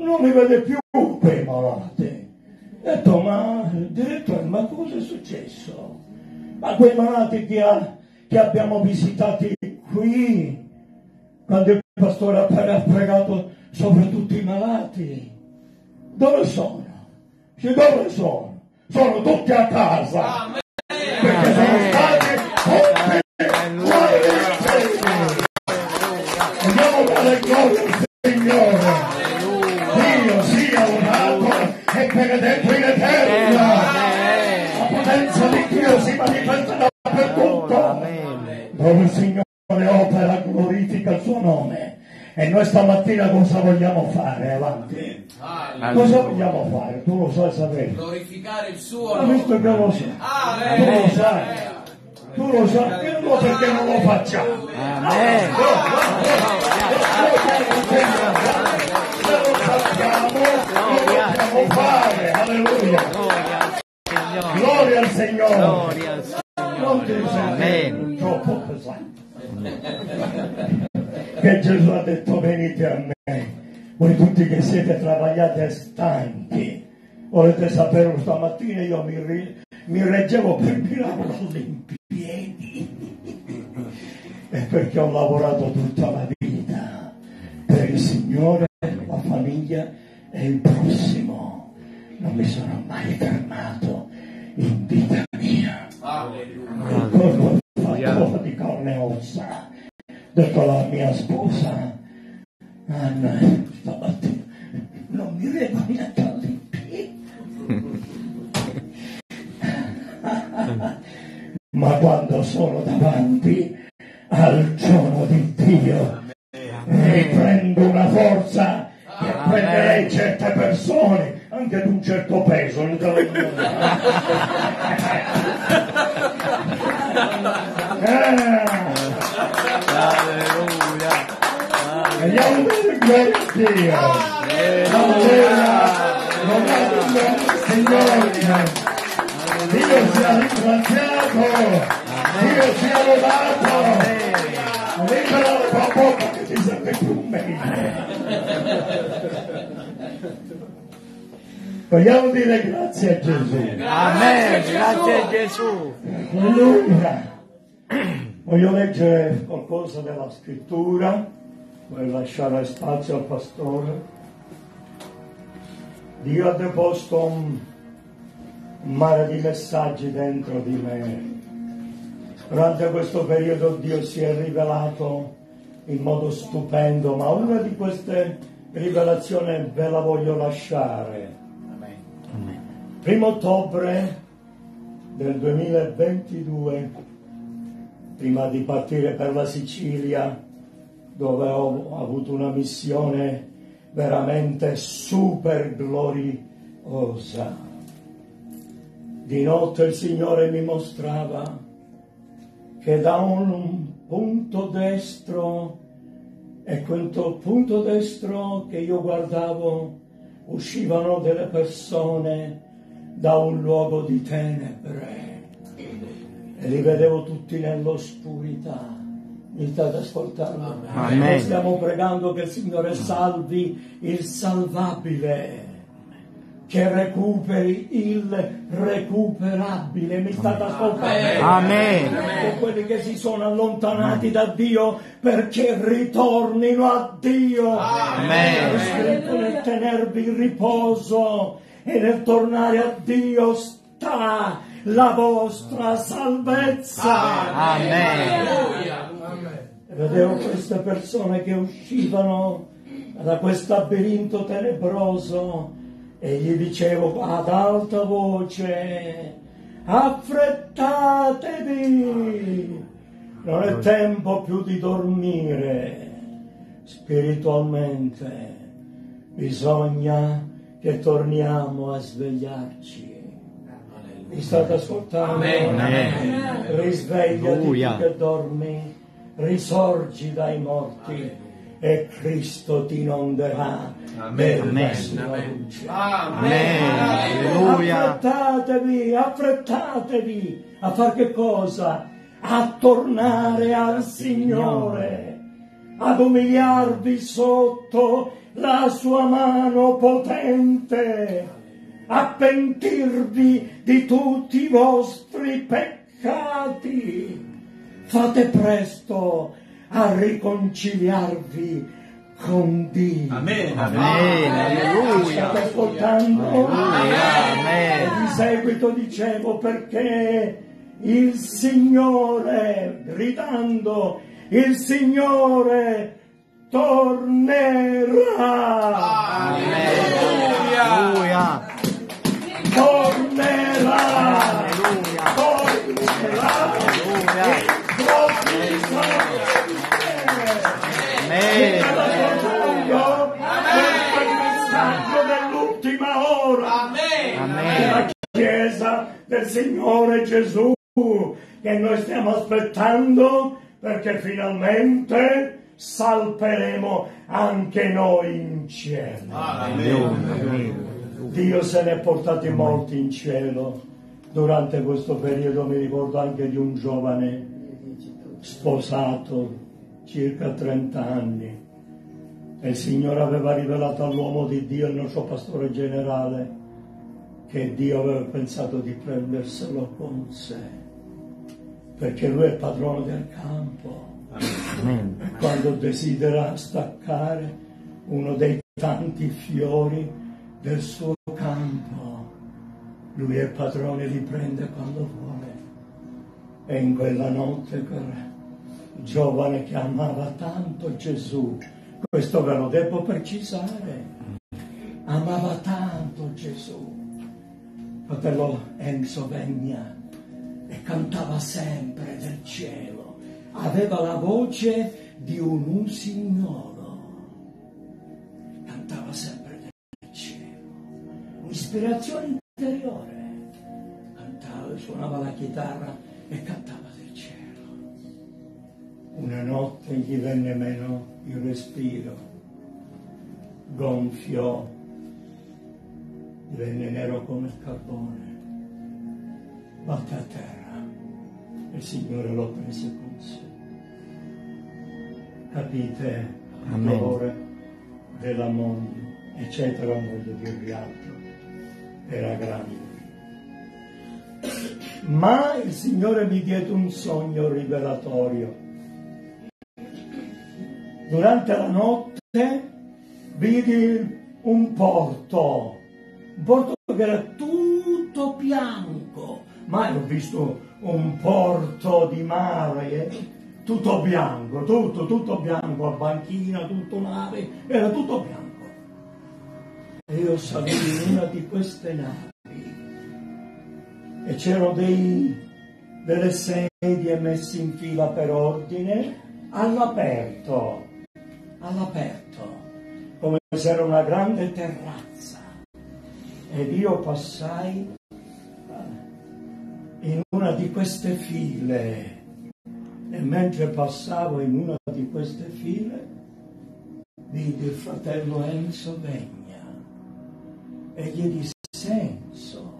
[SPEAKER 4] non li vede più quei malati. Ho detto, ma direttore, ma cosa è successo? Ma quei malati che, ha, che abbiamo visitati qui, quando il pastore ha pregato sopra tutti i malati, dove sono? Dove sono? Sono tutti a casa. Il Signore opera glorifica il suo nome. E noi stamattina cosa vogliamo fare avanti? Cosa vogliamo fare? Tu lo sai sapere.
[SPEAKER 3] Glorificare il suo
[SPEAKER 4] Ma
[SPEAKER 3] nome.
[SPEAKER 4] visto che lo sai, tu lo sai, tu lo sai, dillo perché non lo facciamo.
[SPEAKER 2] Amen.
[SPEAKER 4] Se lo sappiamo, lo possiamo fare. Alleluia.
[SPEAKER 2] Gloria al Signore.
[SPEAKER 4] Gloria al Signore. Non. Che Gesù ha detto venite a me, voi tutti che siete travagliati e stanchi. Volete sapere stamattina io mi, ri- mi reggevo per miracolo in piedi. E perché ho lavorato tutta la vita per il Signore, la famiglia e il prossimo. Non mi sono mai fermato in fatto di carne e ossa. Detto alla mia sposa, Anna, stamattina non mi all'impiego. Ma quando sono davanti al trono di Dio, riprendo una forza che prenderei certe persone, anche di un certo peso, non te lo dico.
[SPEAKER 2] Alleluia.
[SPEAKER 4] Vediamo bene, Dio. Alleluia. Lodato Signore. Dio sia ringraziato. Dio sia lodato. Libera la tua bocca che ti serve più meglio. Vogliamo dire grazie a Gesù.
[SPEAKER 2] Amen. Grazie a Gesù.
[SPEAKER 4] Alleluia. Voglio leggere qualcosa della scrittura, per lasciare spazio al pastore. Dio ha deposto un un mare di messaggi dentro di me. Durante questo periodo Dio si è rivelato in modo stupendo, ma una di queste rivelazioni ve la voglio lasciare. Primo ottobre del 2022, prima di partire per la Sicilia, dove ho avuto una missione veramente super gloriosa. Di notte il Signore mi mostrava che da un punto destro, e questo punto destro che io guardavo, uscivano delle persone da un luogo di tenebre e li vedevo tutti nell'oscurità. Mi state ascoltando?
[SPEAKER 2] Amen.
[SPEAKER 4] Stiamo pregando che il Signore salvi il salvabile, che recuperi il recuperabile. Mi state ascoltando?
[SPEAKER 2] Amen.
[SPEAKER 4] Con quelli che si sono allontanati da Dio perché ritornino a Dio.
[SPEAKER 2] Amen.
[SPEAKER 4] È scritto nel tenervi in riposo e nel tornare a Dio sta la vostra salvezza.
[SPEAKER 2] Amen.
[SPEAKER 4] Vedevo queste persone che uscivano da questo labirinto tenebroso e gli dicevo ad alta voce, affrettatevi, non è tempo più di dormire spiritualmente, bisogna che torniamo a svegliarci. Mi state ascoltando?
[SPEAKER 2] Amen.
[SPEAKER 4] Risvegliati
[SPEAKER 2] Alleluia.
[SPEAKER 4] tu che dormi, risorgi dai morti e Cristo ti inonderà per
[SPEAKER 2] Amen.
[SPEAKER 4] luce.
[SPEAKER 2] Amen. Alleluia.
[SPEAKER 4] Affrettatevi, affrettatevi a fare che cosa? A tornare al Signore, ad umiliarvi sotto la sua mano potente, a pentirvi di tutti i vostri peccati. Fate presto a riconciliarvi con Dio.
[SPEAKER 2] Amen. Alleluia.
[SPEAKER 4] State ascoltando?
[SPEAKER 2] Amen.
[SPEAKER 4] Di seguito dicevo perché il Signore, gridando, il Signore tornerà.
[SPEAKER 2] Alleluia. Alleluia.
[SPEAKER 4] Tornerà.
[SPEAKER 2] Alleluia.
[SPEAKER 4] È il messaggio dell'ultima ora.
[SPEAKER 2] Amen.
[SPEAKER 4] la Chiesa del Signore Gesù che noi stiamo aspettando perché finalmente salperemo anche noi in cielo. Dio se ne è portati molti in cielo. Durante questo periodo mi ricordo anche di un giovane sposato, circa 30 anni. E il Signore aveva rivelato all'uomo di Dio, il nostro pastore generale, che Dio aveva pensato di prenderselo con sé, perché lui è il padrone del campo. Quando desidera staccare uno dei tanti fiori del suo campo, lui è padrone, li prende quando vuole. E in quella notte quel giovane che amava tanto Gesù, questo ve lo devo precisare, amava tanto Gesù. Fratello Enzo Vegna e cantava sempre del cielo, aveva la voce di un usignolo, cantava sempre un un'ispirazione interiore. Cantava, suonava la chitarra e cantava del cielo. Una notte gli venne meno il respiro, gonfio, divenne nero come il carbone, batte a terra e il Signore lo prese con sé. Capite il della moglie, eccetera, non voglio dirvi altro, era grande. Ma il Signore mi diede un sogno rivelatorio. Durante la notte vidi un porto, un porto che era tutto bianco. Mai ho visto un porto di mare, eh? tutto bianco, tutto, tutto bianco, a banchina, tutto nave, era tutto bianco. E io salì in una di queste navi. E c'erano delle sedie messe in fila per ordine all'aperto, all'aperto, come se era una grande terrazza. Ed io passai in una di queste file. E mentre passavo in una di queste file vidi il fratello Enzo Vegna e gli disse Enzo,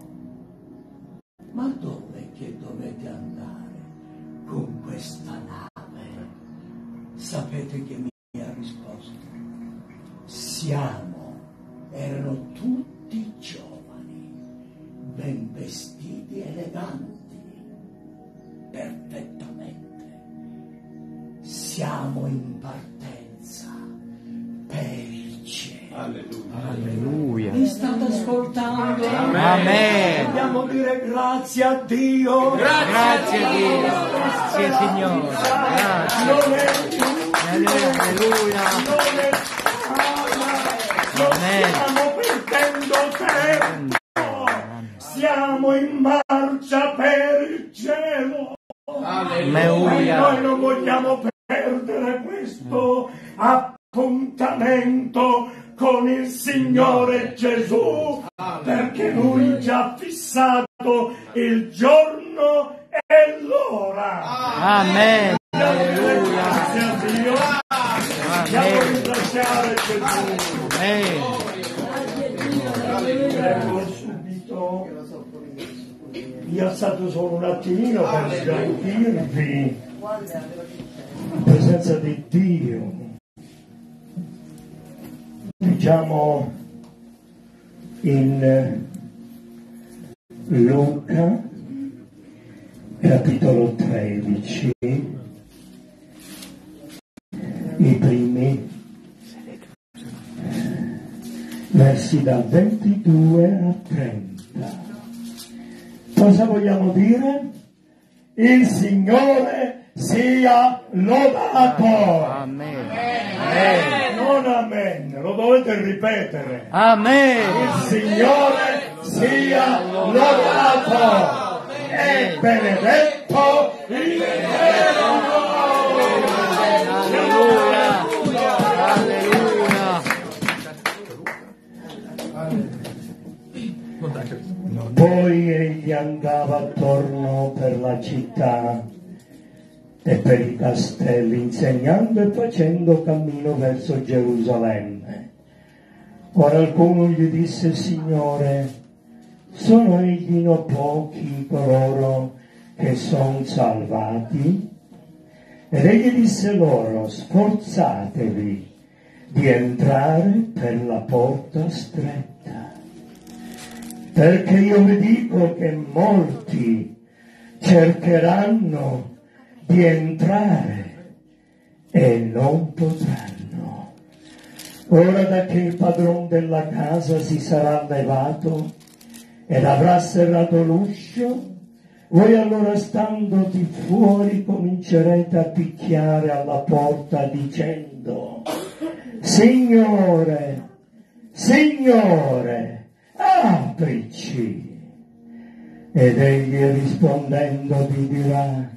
[SPEAKER 4] ma dove che dovete andare con questa nave? Sapete che mi ha risposto? Siamo, erano tutti giovani, ben vestiti, eleganti, ascoltando?
[SPEAKER 2] Amen.
[SPEAKER 4] Dobbiamo dire grazie a Dio.
[SPEAKER 2] Grazie a Dio. Grazie Signore. Grazie.
[SPEAKER 4] Non è
[SPEAKER 2] Alleluia. Amen.
[SPEAKER 4] stiamo perdendo tempo. Siamo in marcia per il cielo. E
[SPEAKER 2] Alleluia.
[SPEAKER 4] noi non vogliamo perdere questo appuntamento con il Signore Gesù, perché Lui ci ha fissato il giorno e l'ora.
[SPEAKER 2] Amen.
[SPEAKER 4] Grazie a Dio. Possiamo
[SPEAKER 2] Amen.
[SPEAKER 4] ringraziare Gesù.
[SPEAKER 2] Amen.
[SPEAKER 4] Prego subito. Mi ho alzato solo un attimino per sgranchirvi in presenza di Dio. Diciamo in eh, Luca capitolo 13 i primi versi dal 22 a 30. Cosa vogliamo dire? Il Signore sia lodato.
[SPEAKER 2] Amen. Amen.
[SPEAKER 4] Non amen, lo dovete ripetere.
[SPEAKER 2] Amen.
[SPEAKER 4] Il Signore sia lodato e benedetto il
[SPEAKER 2] Alleluia. Alleluia.
[SPEAKER 4] Poi egli andava attorno per la città e per i castelli, insegnando e facendo cammino verso Gerusalemme. Ora alcuno gli disse, Signore, sono egli no pochi coloro che sono salvati? Ed egli disse loro, sforzatevi di entrare per la porta stretta perché io vi dico che molti cercheranno di entrare e non potranno. Ora da che il padrone della casa si sarà levato ed avrà serrato l'uscio, voi allora stando di fuori comincerete a picchiare alla porta dicendo, Signore, Signore, aprici. Ed egli rispondendo vi dirà,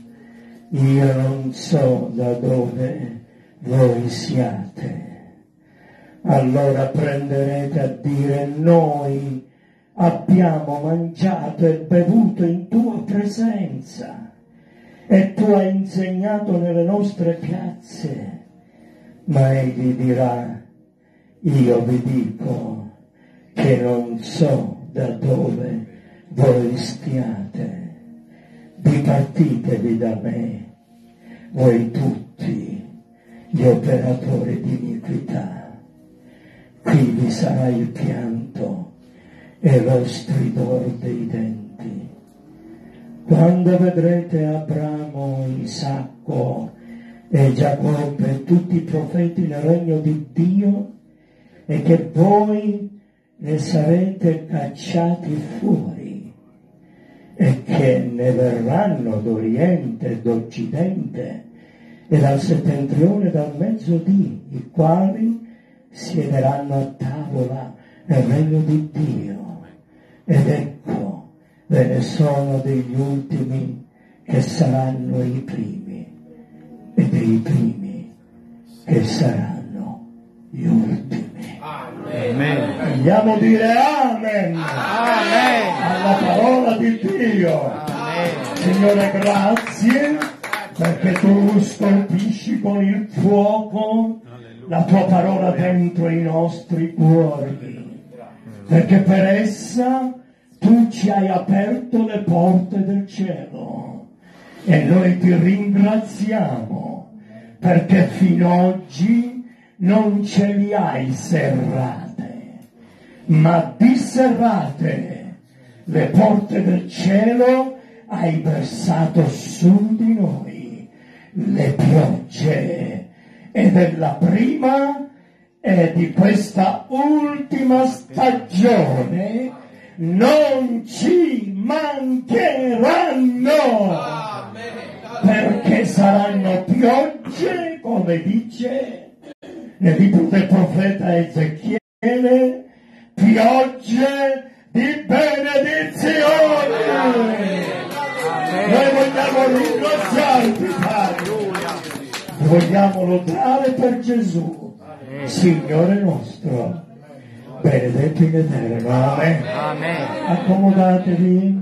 [SPEAKER 4] io non so da dove voi siate. Allora prenderete a dire, noi abbiamo mangiato e bevuto in tua presenza e tu hai insegnato nelle nostre piazze, ma egli dirà, io vi dico che non so da dove voi stiate, dipartitevi da me, voi tutti gli operatori di iniquità, qui vi sarà il pianto e lo stridor dei denti. Quando vedrete Abramo, Isacco e Giacobbe tutti i profeti nel regno di Dio e che voi ne sarete cacciati fuori e che ne verranno d'Oriente d'Occidente e dal settentrione e dal mezzodì, i quali siederanno a tavola nel regno di Dio. Ed ecco, ve ne sono degli ultimi che saranno i primi e dei primi che saranno gli ultimi.
[SPEAKER 2] Amen.
[SPEAKER 4] Vogliamo dire amen,
[SPEAKER 2] Amen.
[SPEAKER 4] alla parola di Dio. Signore, grazie perché tu scolpisci con il fuoco la tua parola dentro i nostri cuori. Perché per essa tu ci hai aperto le porte del cielo. E noi ti ringraziamo perché fino ad oggi non ce li hai serrate, ma disserrate le porte del cielo hai versato su di noi le piogge. E della prima e di questa ultima stagione non ci mancheranno perché saranno piogge come dice nel libro del profeta Ezechiele piogge di benedizione. Noi vogliamo ringraziarti Padre. Vogliamo lodare per Gesù Signore nostro. Benedetto in eterno. Amen.
[SPEAKER 2] Amen.
[SPEAKER 4] accomodatevi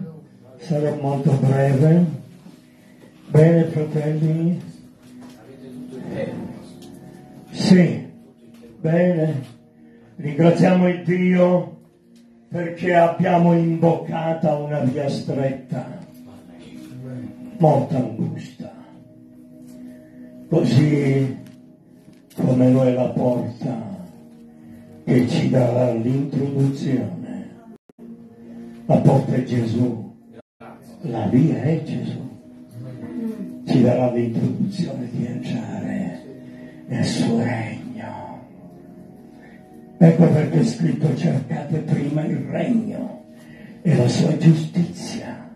[SPEAKER 4] sarò molto breve. Bene fratelli. Sì bene ringraziamo il Dio perché abbiamo imboccata una via stretta molta angusta così come è la porta che ci darà l'introduzione. La porta è Gesù, la via è Gesù. Ci darà l'introduzione di entrare nel suo regno. Ecco perché è scritto cercate prima il regno e la sua giustizia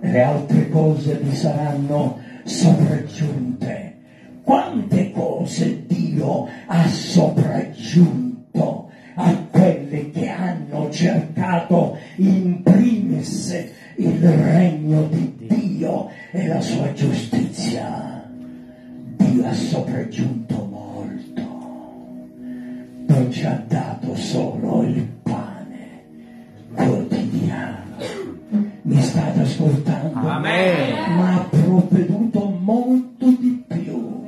[SPEAKER 4] e le altre cose vi saranno sopraggiunte. Quante cose Dio ha sopraggiunto a quelli che hanno cercato in primis il regno di Dio e la sua giustizia. Dio ha sopraggiunto. Non ci ha dato solo il pane quotidiano. Mi state ascoltando?
[SPEAKER 2] Amen.
[SPEAKER 4] Ma ha provveduto molto di più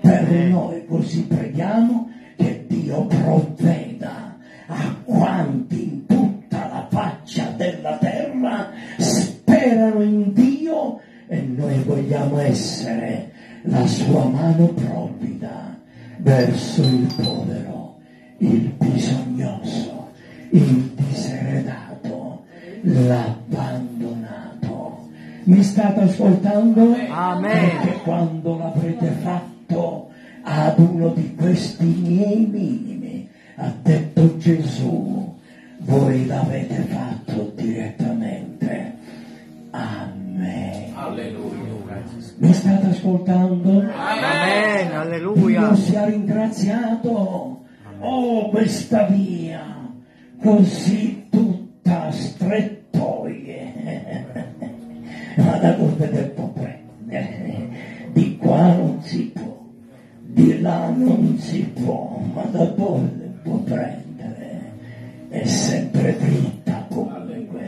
[SPEAKER 4] per noi. Così preghiamo che Dio provveda a quanti in tutta la faccia della terra sperano in Dio e noi vogliamo essere la sua mano provvida verso il povero, il bisognoso, il diseredato, l'abbandonato. Mi state ascoltando?
[SPEAKER 2] Amen.
[SPEAKER 4] Perché quando l'avrete fatto ad uno di questi miei minimi, ha detto Gesù, voi l'avete fatto direttamente a me.
[SPEAKER 2] Alleluia.
[SPEAKER 4] Mi state ascoltando?
[SPEAKER 2] Amen.
[SPEAKER 4] Dio
[SPEAKER 2] Alleluia.
[SPEAKER 4] sia ringraziato. Oh, questa via, così tutta strettoie. Ma da dove del può prendere. Eh, di qua non si può, di là non si può, ma la bolle può prendere. È sempre dritta comunque,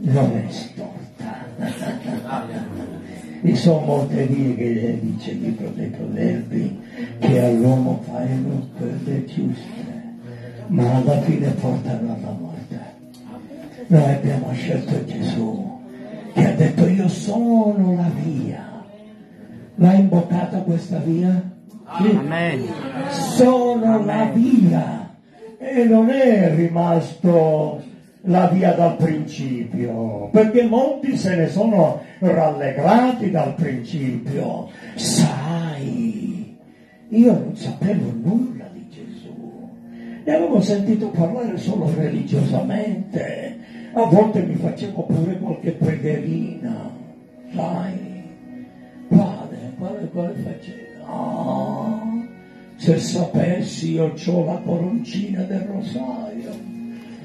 [SPEAKER 4] non è storta. Vi sono molte vie che dice il libro dei proverbi che all'uomo paiono quelle giuste, ma alla fine portano alla morte. Noi abbiamo scelto Gesù che ha detto io sono la via. L'ha imboccata questa via? Sì.
[SPEAKER 2] Amen.
[SPEAKER 4] Sono la via e non è rimasto la via dal principio, perché molti se ne sono rallegrati dal principio. Sai, io non sapevo nulla di Gesù, ne avevo sentito parlare solo religiosamente, a volte mi facevo pure qualche pregherina, sai, quale, quale, quale facevo? Ah, se sapessi io ho la coroncina del rosario.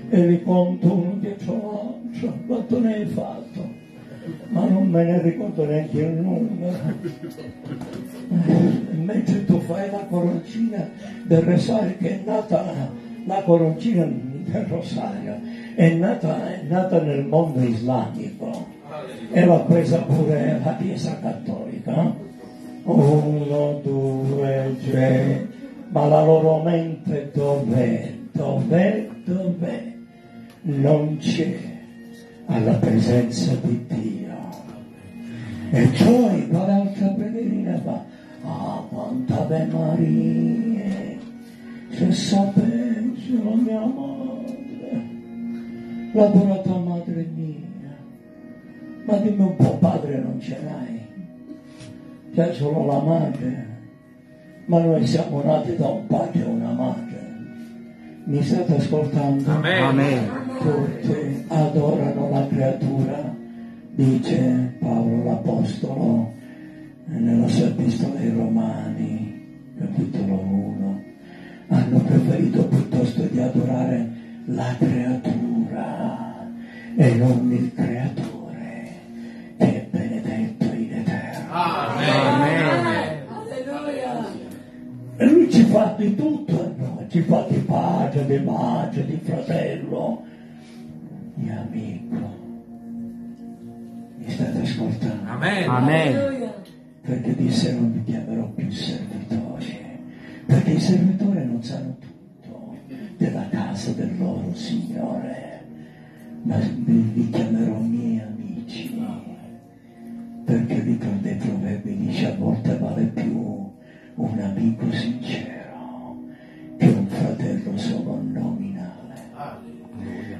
[SPEAKER 4] E li conto uno dietro l'altro, quanto ne hai fatto? Ma non me ne ricordo neanche il numero. E mentre tu fai la coroncina del rosario, che è nata la coroncina del rosario, è nata, è nata nel mondo islamico e l'ha presa pure la Chiesa Cattolica. Uno, due, tre, ma la loro mente dov'è? Dov'è? Dov'è? non c'è alla presenza di Dio. E poi quale altra pregherina fa? Ah, quanta Ave Maria, se sapessi la mia madre, la tua madre mia, ma dimmi un po' padre non ce l'hai, c'è solo la madre, ma noi siamo nati da un padre e una madre. Mi state ascoltando?
[SPEAKER 2] Amen. Amen.
[SPEAKER 4] Tutti adorano la creatura, dice Paolo l'Apostolo nella sua epistola ai Romani, capitolo 1. Hanno preferito piuttosto di adorare la creatura e non il creatore che è benedetto in eterno.
[SPEAKER 2] Amen.
[SPEAKER 4] E lui ci fa di tutto a noi, ci fa di padre, di madre, di fratello, di amico. Mi state ascoltando?
[SPEAKER 2] Amen.
[SPEAKER 3] Alleluia.
[SPEAKER 4] Perché disse non mi chiamerò più servitori, perché i servitori non sanno tutto della casa del loro Signore, ma vi chiamerò miei amici, perché libro dei proverbi dice a volte vale più un amico sincero che un fratello solo nominale.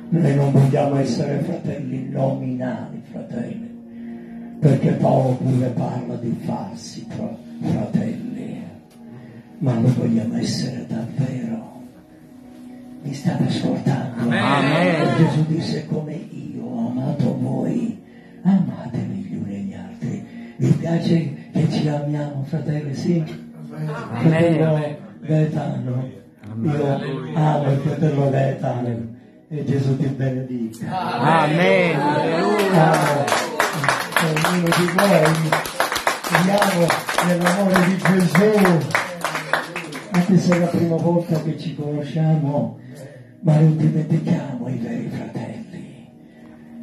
[SPEAKER 4] Noi non vogliamo essere fratelli nominali, fratelli, perché Paolo pure parla di falsi pro- fratelli, ma lo vogliamo essere davvero. Mi state ascoltando?
[SPEAKER 2] Amen.
[SPEAKER 4] Gesù disse come io ho amato voi, amatevi gli uni e gli altri. Vi piace che ci amiamo, fratelli? Sì? Fratello Gaetano, io amo il fratello Gaetano e Gesù ti benedica.
[SPEAKER 2] Amen. Alleluia.
[SPEAKER 4] Ognuno di voi, viviamo nell'amore di Gesù, anche se è la prima volta che ci conosciamo, ma non dimentichiamo i veri fratelli,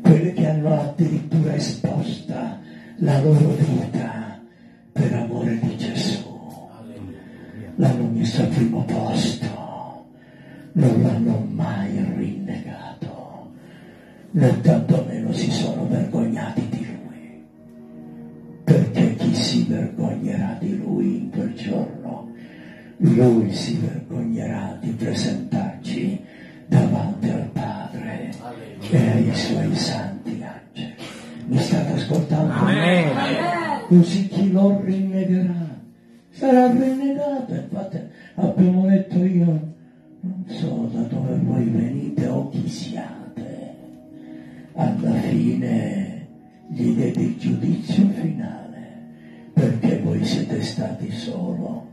[SPEAKER 4] quelli che hanno addirittura esposta la loro vita per amore di Gesù. L'hanno messo al primo posto, non l'hanno mai rinnegato, né tantomeno si sono vergognati di lui, perché chi si vergognerà di lui in quel giorno, lui si vergognerà di presentarci davanti al Padre e ai suoi santi angeli. Mi state ascoltando?
[SPEAKER 2] Amen.
[SPEAKER 4] Così chi lo rinnegherà sarà rinnegato. Infatti abbiamo detto io non so da dove voi venite o chi siate. Alla fine gli dete il giudizio finale perché voi siete stati solo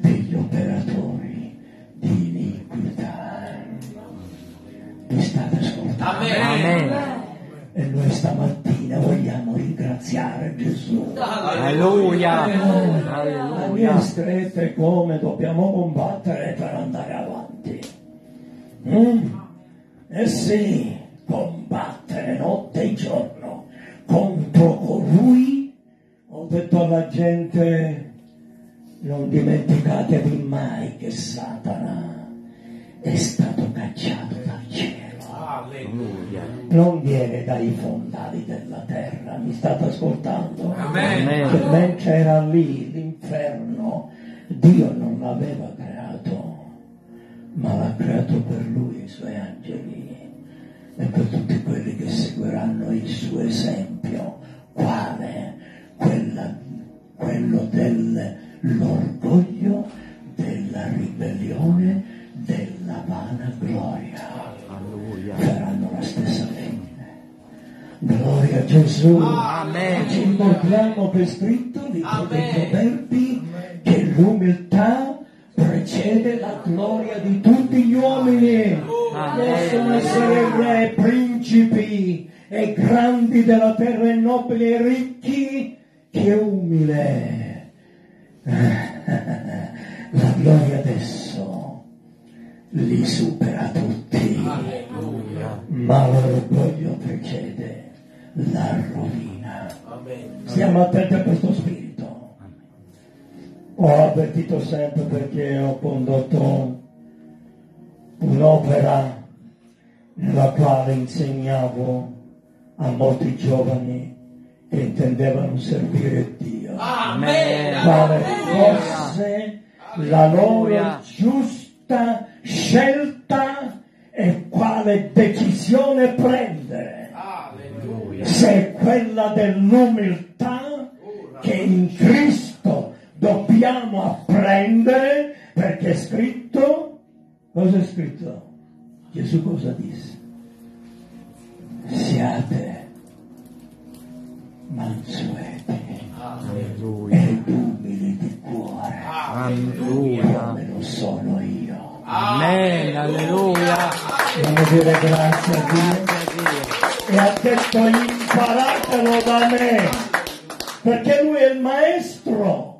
[SPEAKER 4] degli operatori di iniquità. Mi state ascoltando?
[SPEAKER 2] Amen.
[SPEAKER 4] E noi stamattina vogliamo ringraziare Gesù.
[SPEAKER 2] Alleluia.
[SPEAKER 4] La mia
[SPEAKER 2] Alleluia.
[SPEAKER 4] stretta è come dobbiamo combattere per andare avanti. Mm? Eh sì, combattere notte e giorno contro colui o detto alla gente non dimenticatevi mai che Satana è stato cacciato dal cielo. Non viene dai fondali della terra, mi state ascoltando?
[SPEAKER 3] Amen.
[SPEAKER 4] Che mentre era lì l'inferno, Dio non l'aveva creato, ma l'ha creato per lui i suoi angeli e per tutti quelli che seguiranno il suo esempio. Quale? Quella, quello dell'orgoglio, della ribellione, della vana gloria. Faranno la stessa fine. Gloria a Gesù.
[SPEAKER 2] Amen.
[SPEAKER 4] Ci incontriamo per scritto di
[SPEAKER 3] Amen.
[SPEAKER 4] proverbi che l'umiltà precede la gloria di tutti gli uomini. Possono essere re, principi e grandi della terra e nobili e ricchi che umile. La gloria adesso li supera tutti, ma l'orgoglio precede la rovina. Stiamo attenti a questo spirito. Ho avvertito sempre perché ho condotto un'opera nella quale insegnavo a molti giovani che intendevano servire Dio
[SPEAKER 3] Amen.
[SPEAKER 4] quale fosse la loro giusta scelta e quale decisione prendere
[SPEAKER 3] Alleluia.
[SPEAKER 4] se è quella dell'umiltà che in Cristo dobbiamo apprendere perché è scritto cosa è scritto? Gesù cosa disse? siate mansueti ed umili di cuore
[SPEAKER 2] Alleluia.
[SPEAKER 4] come lo sono io
[SPEAKER 2] Amen. Alleluia.
[SPEAKER 4] Dobbiamo dire grazie a Dio. E ha detto imparatelo da me, perché lui è il maestro,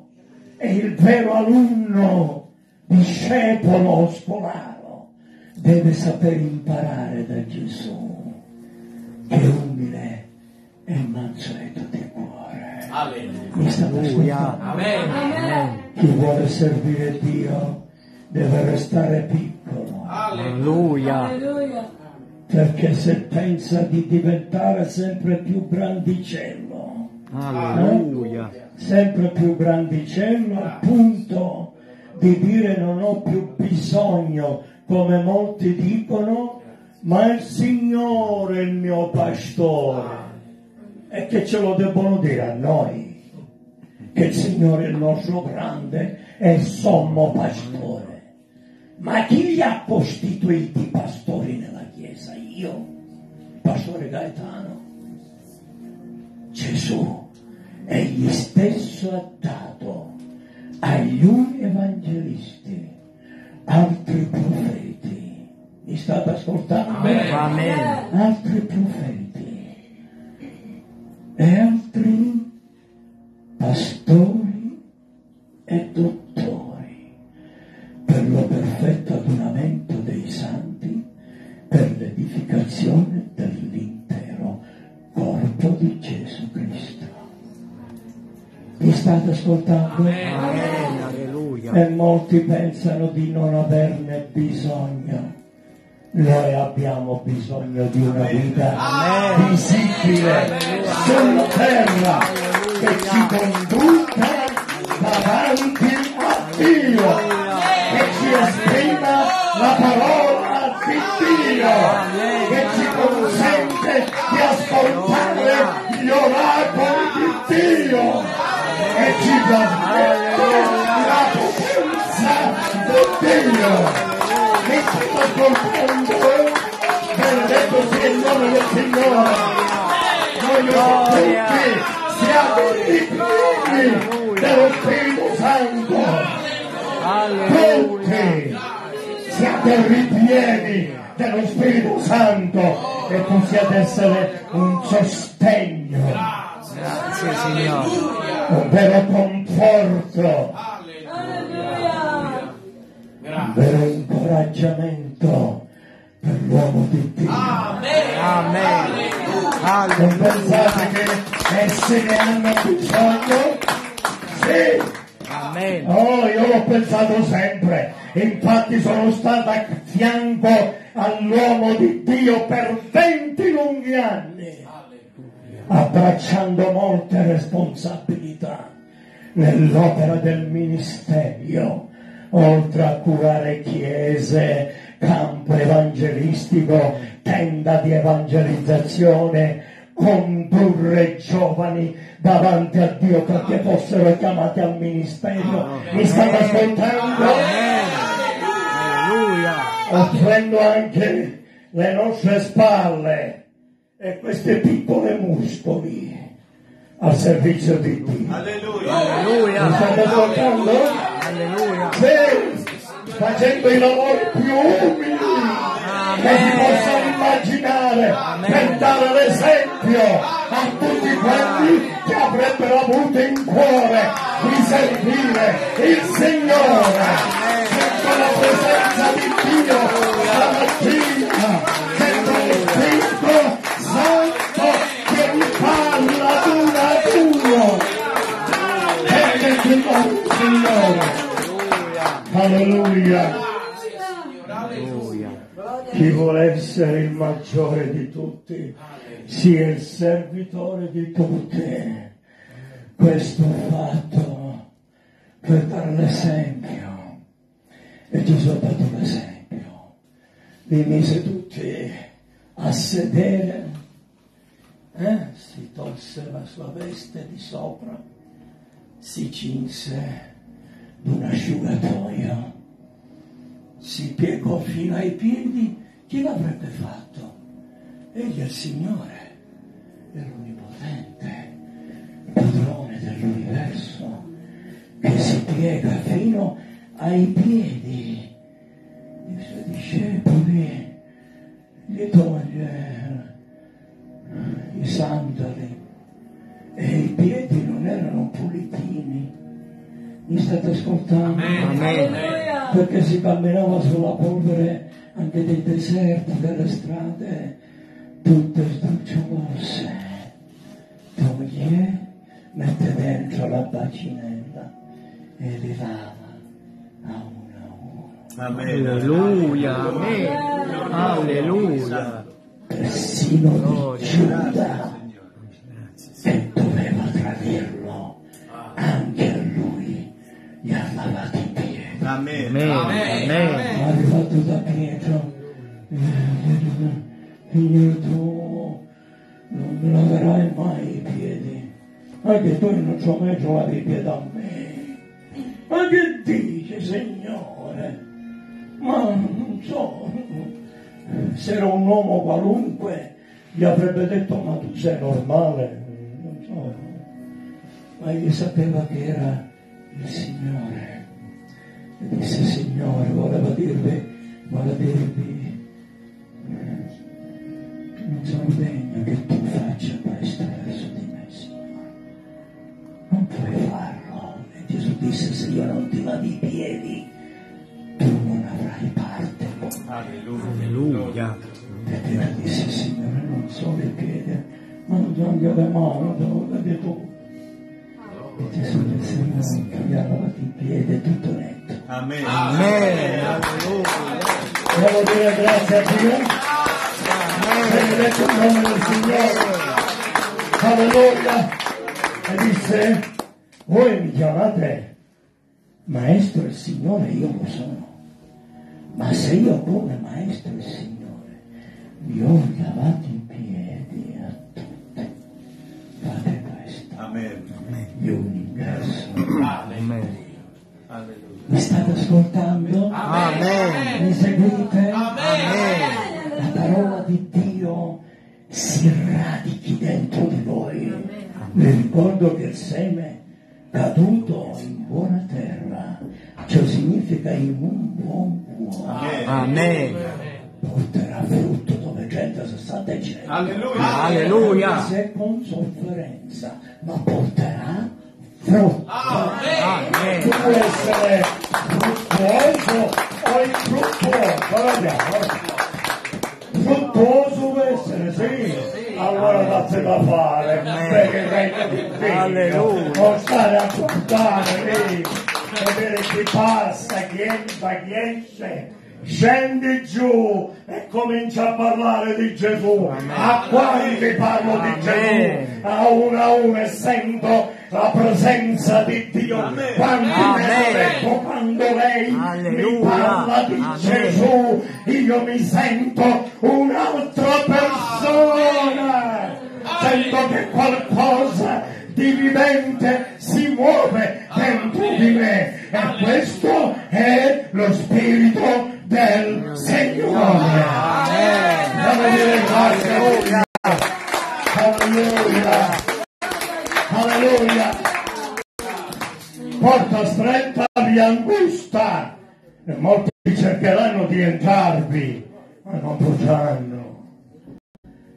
[SPEAKER 4] è il vero alunno, discepolo, scolaro. Deve saper imparare da Gesù, che è umile e mansueto di cuore. Mi state ascoltando?
[SPEAKER 3] Amen.
[SPEAKER 4] Chi vuole servire Dio deve restare piccolo.
[SPEAKER 3] Alleluia.
[SPEAKER 2] Alleluia.
[SPEAKER 4] perché se pensa di diventare sempre più grandicello,
[SPEAKER 2] Alleluia.
[SPEAKER 4] sempre più grandicello al punto di dire non ho più bisogno, come molti dicono, ma il Signore è il mio pastore. E che ce lo debbono dire a noi, che il Signore è il nostro grande e sommo pastore. Ma chi li ha costituiti pastori nella Chiesa? Io, pastore Gaetano. Gesù egli stesso ha dato agli uni evangelisti, altri profeti. Mi state ascoltando?
[SPEAKER 2] Amen.
[SPEAKER 4] Altri profeti e altri pastori e dottori per lo perfetto adunamento dei santi, per l'edificazione dell'intero corpo di Gesù. Mi state ascoltando?
[SPEAKER 2] Amen.
[SPEAKER 4] E molti pensano di non averne bisogno. Noi abbiamo bisogno di una vita visibile sulla terra che ci conduca davanti a Dio, che ci esprima la parola di Dio, che ci consente di ascoltare gli oracoli di Dio e trasmette la potenza di Dio. Mi sto ascoltando, benedetto sia il nome del Signore. Voglio che tutti siamo ripieni dello Spirito Santo. Tutti siate ripieni dello Spirito Santo e possiate essere un sostegno,
[SPEAKER 2] Grazie Signore.
[SPEAKER 4] un vero conforto. un vero incoraggiamento per l'uomo di Dio.
[SPEAKER 2] Amen.
[SPEAKER 4] Non pensate che essi ne hanno bisogno? Sì!
[SPEAKER 2] Amen.
[SPEAKER 4] Oh, io l'ho pensato sempre. Infatti sono stato a fianco all'uomo di Dio per 20 lunghi anni, abbracciando molte responsabilità nell'opera del ministero, oltre a curare chiese, campo evangelistico, tenda di evangelizzazione, condurre giovani davanti a Dio perché fossero chiamati al ministero. Mi stanno ascoltando?
[SPEAKER 2] Alleluia.
[SPEAKER 4] Offrendo anche le nostre spalle e questi piccoli muscoli al servizio di Dio. Mi
[SPEAKER 2] Alleluia.
[SPEAKER 4] state ascoltando?
[SPEAKER 2] Alleluia.
[SPEAKER 4] Sì, facendo i lavori più umili che si possano immaginare per dare l'esempio a tutti quelli che avrebbero avuto in cuore di servire il Signore. Sento la presenza di Dio stamattina, Signore. Alleluia. Chi vuole essere il maggiore di tutti, sia il servitore di tutti. Questo è fatto per dare l'esempio. E Gesù ha dato l'esempio. Li mise tutti a sedere, eh? si tolse la sua veste di sopra, si cinse d'un asciugatoio, si piegò fino ai piedi, chi l'avrebbe fatto? Egli è il Signore, è l'Onnipotente, padrone dell'universo, che si piega fino ai piedi. I suoi discepoli gli toglie i sandali e i piedi non erano pulitini. Mi state ascoltando?
[SPEAKER 2] Amen.
[SPEAKER 4] Perché si camminava sulla polvere anche dei deserti, delle strade, tutte sdrucciolose. Toglie, mette dentro la bacinella e li lava a uno a uno.
[SPEAKER 2] Alleluia. Amen. Alleluia.
[SPEAKER 4] Persino di Giuda i piedi.
[SPEAKER 2] Amen. Amen.
[SPEAKER 4] Ha arrivato da Pietro, figlio tu non mi laverai mai i piedi, anche tu non ci hai mai trovato i piedi a me. Ma che dici, Signore? Ma non so, se era un uomo qualunque gli avrebbe detto ma tu sei normale, non so, ma egli sapeva che era il Signore. E disse Signore, voleva dirvi, voleva dirvi, non sono degno che tu faccia questo verso di me, Signore. Non puoi farlo. E Gesù disse, se io non ti lavi i piedi, tu non avrai parte con me.
[SPEAKER 2] Alleluia.
[SPEAKER 4] Perché disse, Signore, non solo il piede, ma anche le mani, dove tu. Gesù disse, non che ha lavato i piedi, tutto netto.
[SPEAKER 2] Amen. Alleluia.
[SPEAKER 4] Devo dire grazie a Dio. Benedetto il nome del Signore. Alleluia. E disse, voi mi chiamate maestro e Signore, io lo sono. Ma se io come maestro e Signore vi ho lavato i piedi a tutti, fate questo.
[SPEAKER 2] Amen.
[SPEAKER 4] Io universo.
[SPEAKER 2] Amen.
[SPEAKER 4] Mi state ascoltando?
[SPEAKER 2] Amen.
[SPEAKER 4] Mi seguite?
[SPEAKER 2] Amen.
[SPEAKER 4] La parola di Dio si radichi dentro di voi. Vi ricordo che il seme caduto in buona terra, ciò significa in un buon cuore,
[SPEAKER 2] Amen.
[SPEAKER 4] porterà frutto dove gente 60 e 100.
[SPEAKER 2] Alleluia.
[SPEAKER 4] Se con sofferenza, ma porterà tu puoi essere fruttuoso o infruttuoso, fruttuoso, Fruttuoso può essere, sì. Allora date da fare, perché
[SPEAKER 5] venga di
[SPEAKER 4] Non stare a contare lì, vedere chi passa, chi entra, chi esce. Scendi giù e comincia a parlare di Gesù. A quanti parlo di Gesù? A uno a uno e sento la presenza di Dio. Quanti detto quando lei mi parla di. Gesù, io mi sento un'altra persona. Sento che qualcosa di vivente si muove dentro di me e questo è lo spirito del Signore. Alleluia. Alleluia. Alleluia. Porta stretta vi angusta e molti cercheranno di entrarvi, ma non potranno.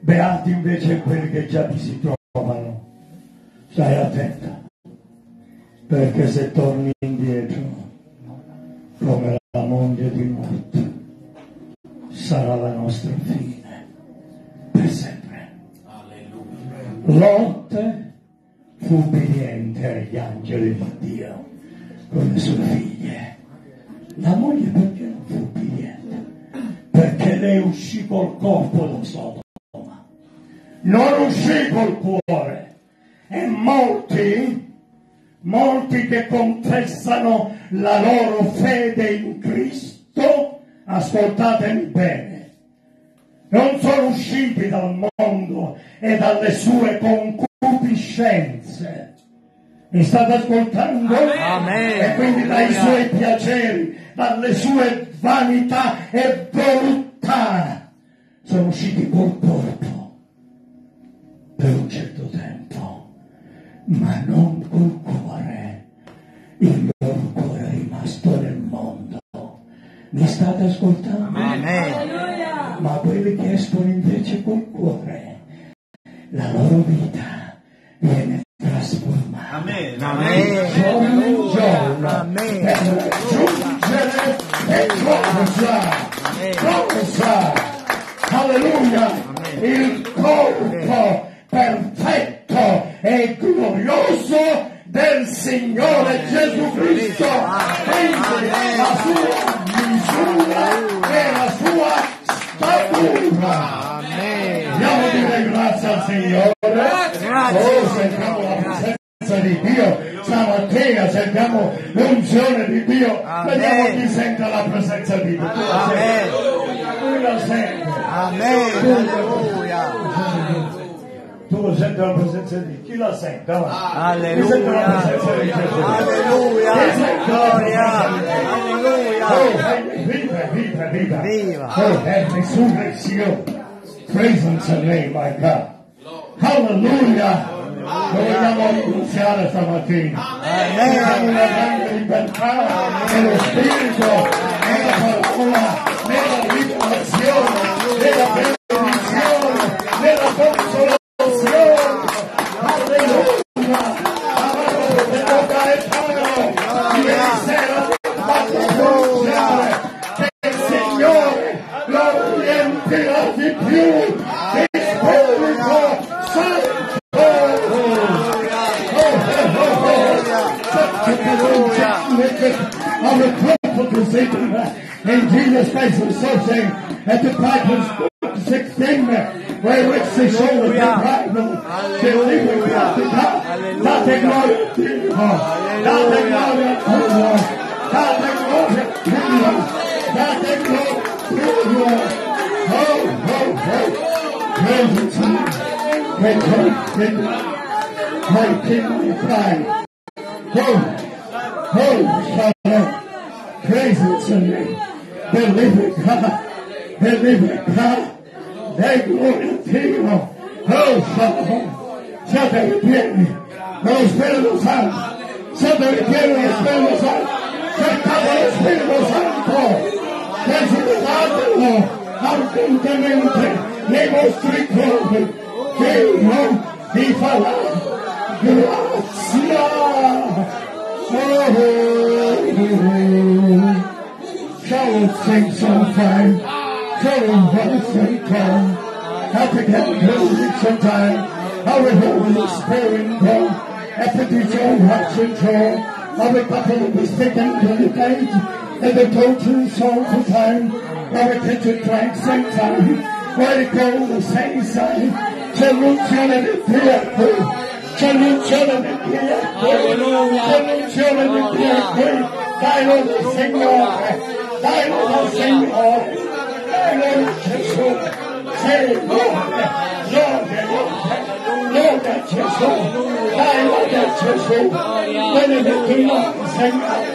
[SPEAKER 4] Beati invece quelli che già vi si trovano. Stai attenta, perché se torni indietro, moglie di morte, sarà la nostra fine per sempre. Lot fu obbediente agli angeli di Dio con le sue figlie. La moglie perché non fu obbediente? Perché lei uscì col corpo da Sodoma, non uscì col cuore. E molti, molti che confessano la loro fede in Cristo, ascoltatemi bene, non sono usciti dal mondo e dalle sue concupiscenze. Mi state ascoltando?
[SPEAKER 5] Amen.
[SPEAKER 4] E quindi dai suoi piaceri, dalle sue vanità e voluttà sono usciti col corpo per un certo tempo, ma non col cuore. Il Mi state ascoltando?
[SPEAKER 5] Amen.
[SPEAKER 4] ma quelli che escono invece col cuore, la loro vita viene trasformata.
[SPEAKER 2] Amen.
[SPEAKER 5] Amen.
[SPEAKER 4] giorno in giorno
[SPEAKER 5] Amen.
[SPEAKER 4] per raggiungere e cosa, cosa, alleluia, il corpo perfetto e glorioso del Signore Gesù Cristo, quindi la sua misura e la sua statura.
[SPEAKER 5] Amen.
[SPEAKER 4] Andiamo a dire grazie al Signore.
[SPEAKER 5] Grazie.
[SPEAKER 4] Oh, sentiamo la presenza di Dio. Stamattina sentiamo l'unzione di Dio. Vediamo chi sente la presenza di Dio. Tu la senti?
[SPEAKER 5] Amen.
[SPEAKER 4] Chi la sente? Avanti. Chi sente la
[SPEAKER 5] Alleluia.
[SPEAKER 4] presenza di Gesù?
[SPEAKER 5] Alleluia.
[SPEAKER 4] Chi sente la
[SPEAKER 5] Gloria.
[SPEAKER 4] presenza di Dio?
[SPEAKER 5] Alleluia.
[SPEAKER 4] Oh, viva, viva, viva.
[SPEAKER 5] Viva.
[SPEAKER 4] Oh, è resurrezione. Praise unto the name, my God. Alleluia. Lo vogliamo iniziare stamattina. Abbiamo una grande libertà nello spirito, nella parola, nella rivelazione, nella benedizione, And Jesus Christ was so saying at the Bible 16, where which the shoulder the Bible, they live with God to God. Date gloria a Dio. Date gloria a Dio. Date gloria a Dio. Date gloria a Dio. Oh, oh, oh. Praise the Lord. Great God, great God. My king, my pride. Oh, oh, Father. Praise it to me. Believe it, God. Believe it, God. Dai gloria a Dio. Oh, Father. Siate ripieni dello Spirito Santo. Siate ripieni dello Spirito Santo. Cercate lo Spirito Santo. Desideratelo ardentemente nei vostri cuori. Dio vi farà grazia. Oh, It some time. Telling what it takes. I can help you sometime. I will hold the spirit down. After this old heart control. I will battle with taken to the night. And the go-to for time. I will catch a drink same time. Where it go the same side. Jerusalem is here. Jerusalem is here. Jerusalem is here. Thy Lord is Dio, dai loro Signore, dai loro Signore, dai loro Gesù, sei Lode, Lode, Lode, Lode Gesù, dai Lode Gesù, benedetto Signore,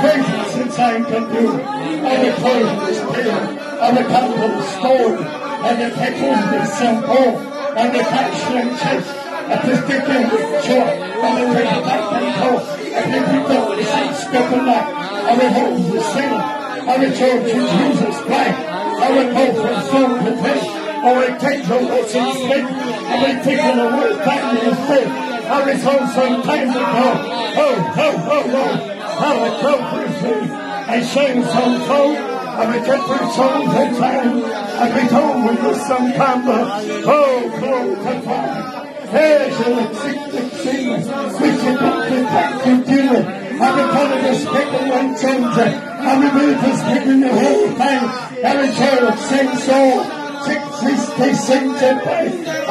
[SPEAKER 4] greatest in time can do, and the close is clear, and the couple story, and the people is simple, and the passion chest, at this particular joy, and the way back and forth, and the people is unspoken life, and the whole the sinner, I would to Jesus Christ. I would from soul to faith. I would take the lessons faith. I would take the word back to the faith. I would some time ago. Oh, oh, oh, oh. I would go through faith. I shame some soul. I would get soul some time. I would with the sun combo. Oh, glory to God. Here's your sickness, which you don't detect, you do it. Every colour is taking one change. Every move is taking the whole thing. Every chair of same soul. Six, six, six, six, six,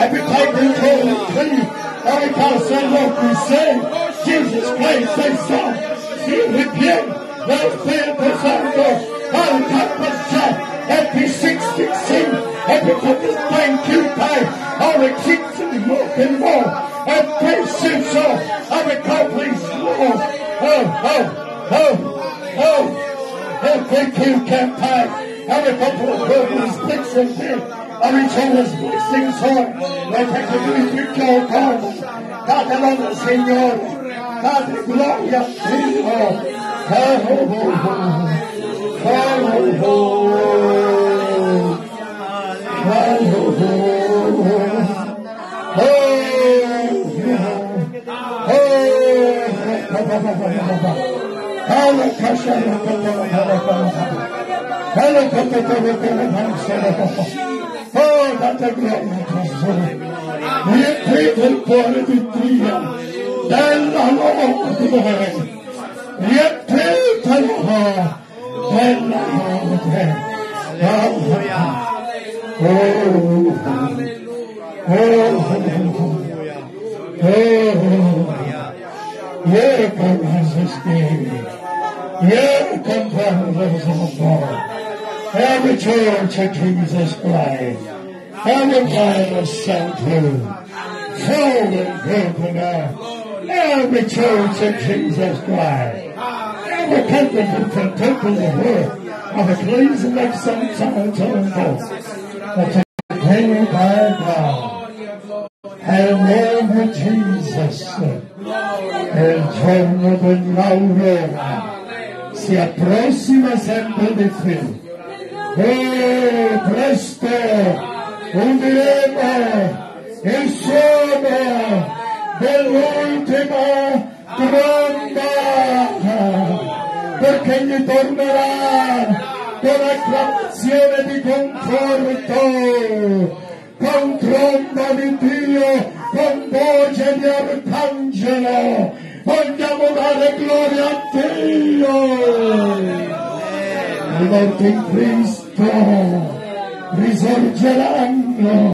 [SPEAKER 4] Every type of cold and clean. Every person will be saved. Jesus Christ, they saw. See it again. Those phantoms are those. All top of shot. Every six, six, six. Every put is blank cute pie. All the kicks and the milk and more. And patience so, every complete slow, oh, oh, oh, oh, and thank you campaign, every couple of programs, sticks and big, every children's blessings on, like I can do with your cause, God, the Lord, Señor, Padre, gloria a Dio. Oh, oh, oh, oh, Oh, date gloria a Gesù. Riempite il cuore di Dio della lode. Riempitelo della lode. Oh, oh, oh, oh, Here comes the Spirit. Here comes the presence of God. Every Jesus Christ. Every kind of sanctuary. Full and broken out. Every church of Jesus Christ. Every country that can take the word of a cleansed like some time to That's a pain by God. And name Jesus. Il giorno dell'aurora. Si approssima sempre di più. E presto! Udiremo il suono dell'ultima tromba perché gli tornerà con acclamazione di conforto con tromba di Dio con voce di arcangelo. Vogliamo dare gloria a Dio. I morti in Cristo risorgeranno.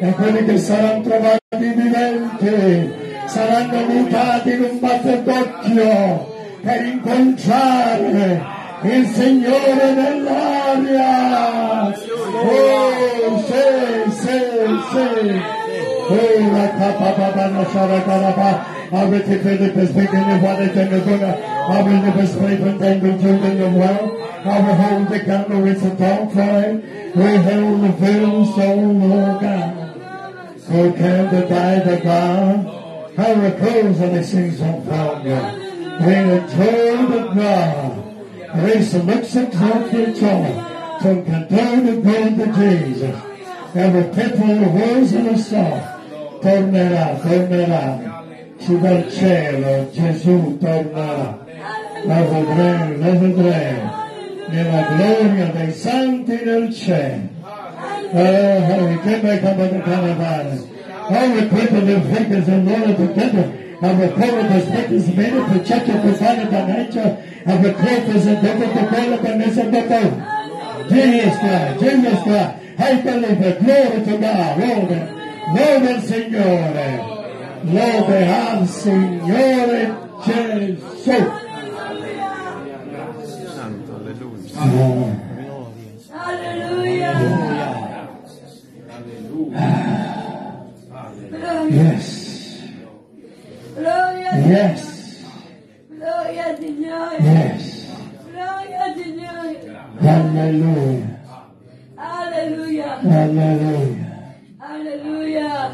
[SPEAKER 4] E quelli che saranno trovati viventi saranno mutati in un batter d'occhio per incontrare il Signore nell'aria. Oh, sì, sì, sì. Oh, la capa, papa, la shara, carapa. Avete fede per spiegare quale tenedora. Avete per spiegare tengo giù in well. Our hold the candle with a tall fire. We hold the film so Lord God. So can the die the God. How repose on the things of God. Bring a told of God. Raise much exalted joy from to God to Jesus. Every people in the words and the song tornerà. Ci dal cielo Gesù tornerà. La vedremo, la vedremo nella gloria dei santi nel cielo. Oh, oh, che bei capo di carnevale. All the people that fingers and Lord together. A recover the status made to check your profile the nature of the corpus and double the color the ness of the boat. Jesus Christ, Jesus Christ. I believe it. Glory to God. Lode. Lode al Signore. Lode al Signore Gesù.
[SPEAKER 5] Santo, alleluia.
[SPEAKER 4] Oh.
[SPEAKER 6] Hallelujah. Gloria,
[SPEAKER 4] Yes.
[SPEAKER 6] Gloria,
[SPEAKER 4] Yes.
[SPEAKER 6] gloria Signore.
[SPEAKER 4] Yes.
[SPEAKER 6] Gloria Signore.
[SPEAKER 4] Hallelujah.
[SPEAKER 6] Alleluia.
[SPEAKER 4] Hallelujah.
[SPEAKER 6] Alleluia.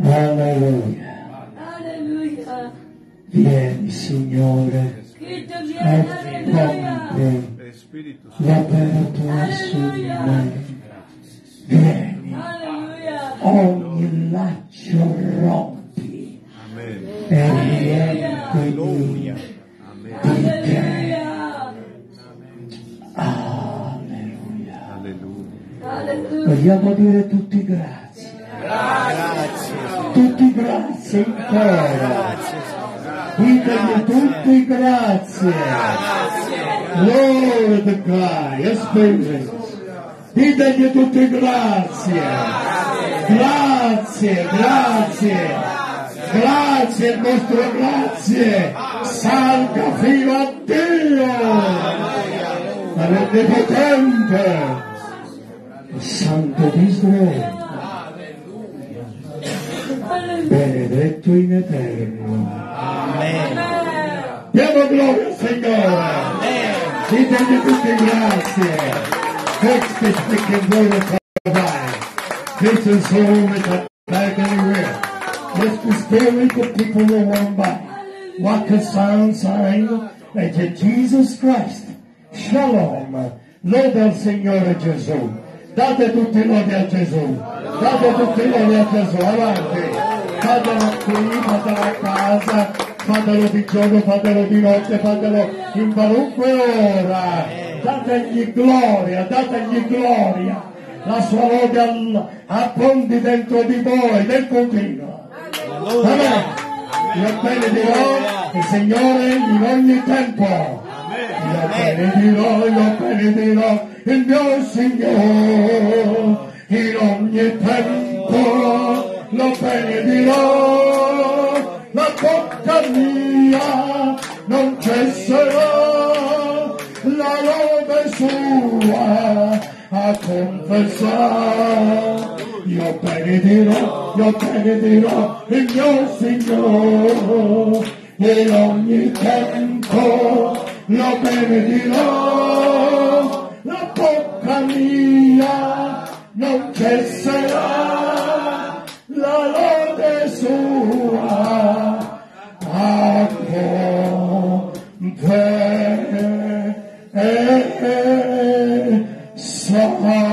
[SPEAKER 4] Alleluia.
[SPEAKER 6] Alleluia.
[SPEAKER 4] Vieni, Signore,
[SPEAKER 6] Cristo
[SPEAKER 4] e
[SPEAKER 6] viene. Alleluia.
[SPEAKER 4] compri
[SPEAKER 5] E Spirito
[SPEAKER 4] l'opera tua su di me. Vieni,
[SPEAKER 6] Alleluia.
[SPEAKER 4] ogni laccio rompi
[SPEAKER 5] Amen.
[SPEAKER 6] Alleluia.
[SPEAKER 4] Alleluia. Vogliamo dire tutti grazie. Tutti grazie in. Ditegli tutti grazie. Lord esperience. Ditegli tutti grazie. Grazie, grazie. Grazie, il nostro grazie. Salga fino a Dio. All'Onnipotente. Santo di Israele. benedetto in eterno. Diamo gloria al Signore. Ditegli tutti grazie. Questo è speaking word of provide. This is home at back anywhere. Still the people who walk by. Walk a sound sign that in Jesus Christ. Shalom. Lode al Signore Gesù. Date tutti lode a Gesù. Date tutti lode a Gesù. Avanti. Fatelo qui, fatelo a casa, fatelo di giorno, fatelo di notte, fatelo in qualunque ora. Dategli gloria, dategli gloria. La sua lode abbondi dentro di voi, nel continuo. Amen. Io benedirò il Signore in ogni tempo. Io benedirò, io benedirò il mio Signore in ogni tempo. Lo benedirò, la bocca mia non cesserà la lode sua a confessare. Io benedirò, io benedirò il mio Signore in ogni tempo lo benedirò, la bocca mia non cesserà la lode sua a confessare. Oh,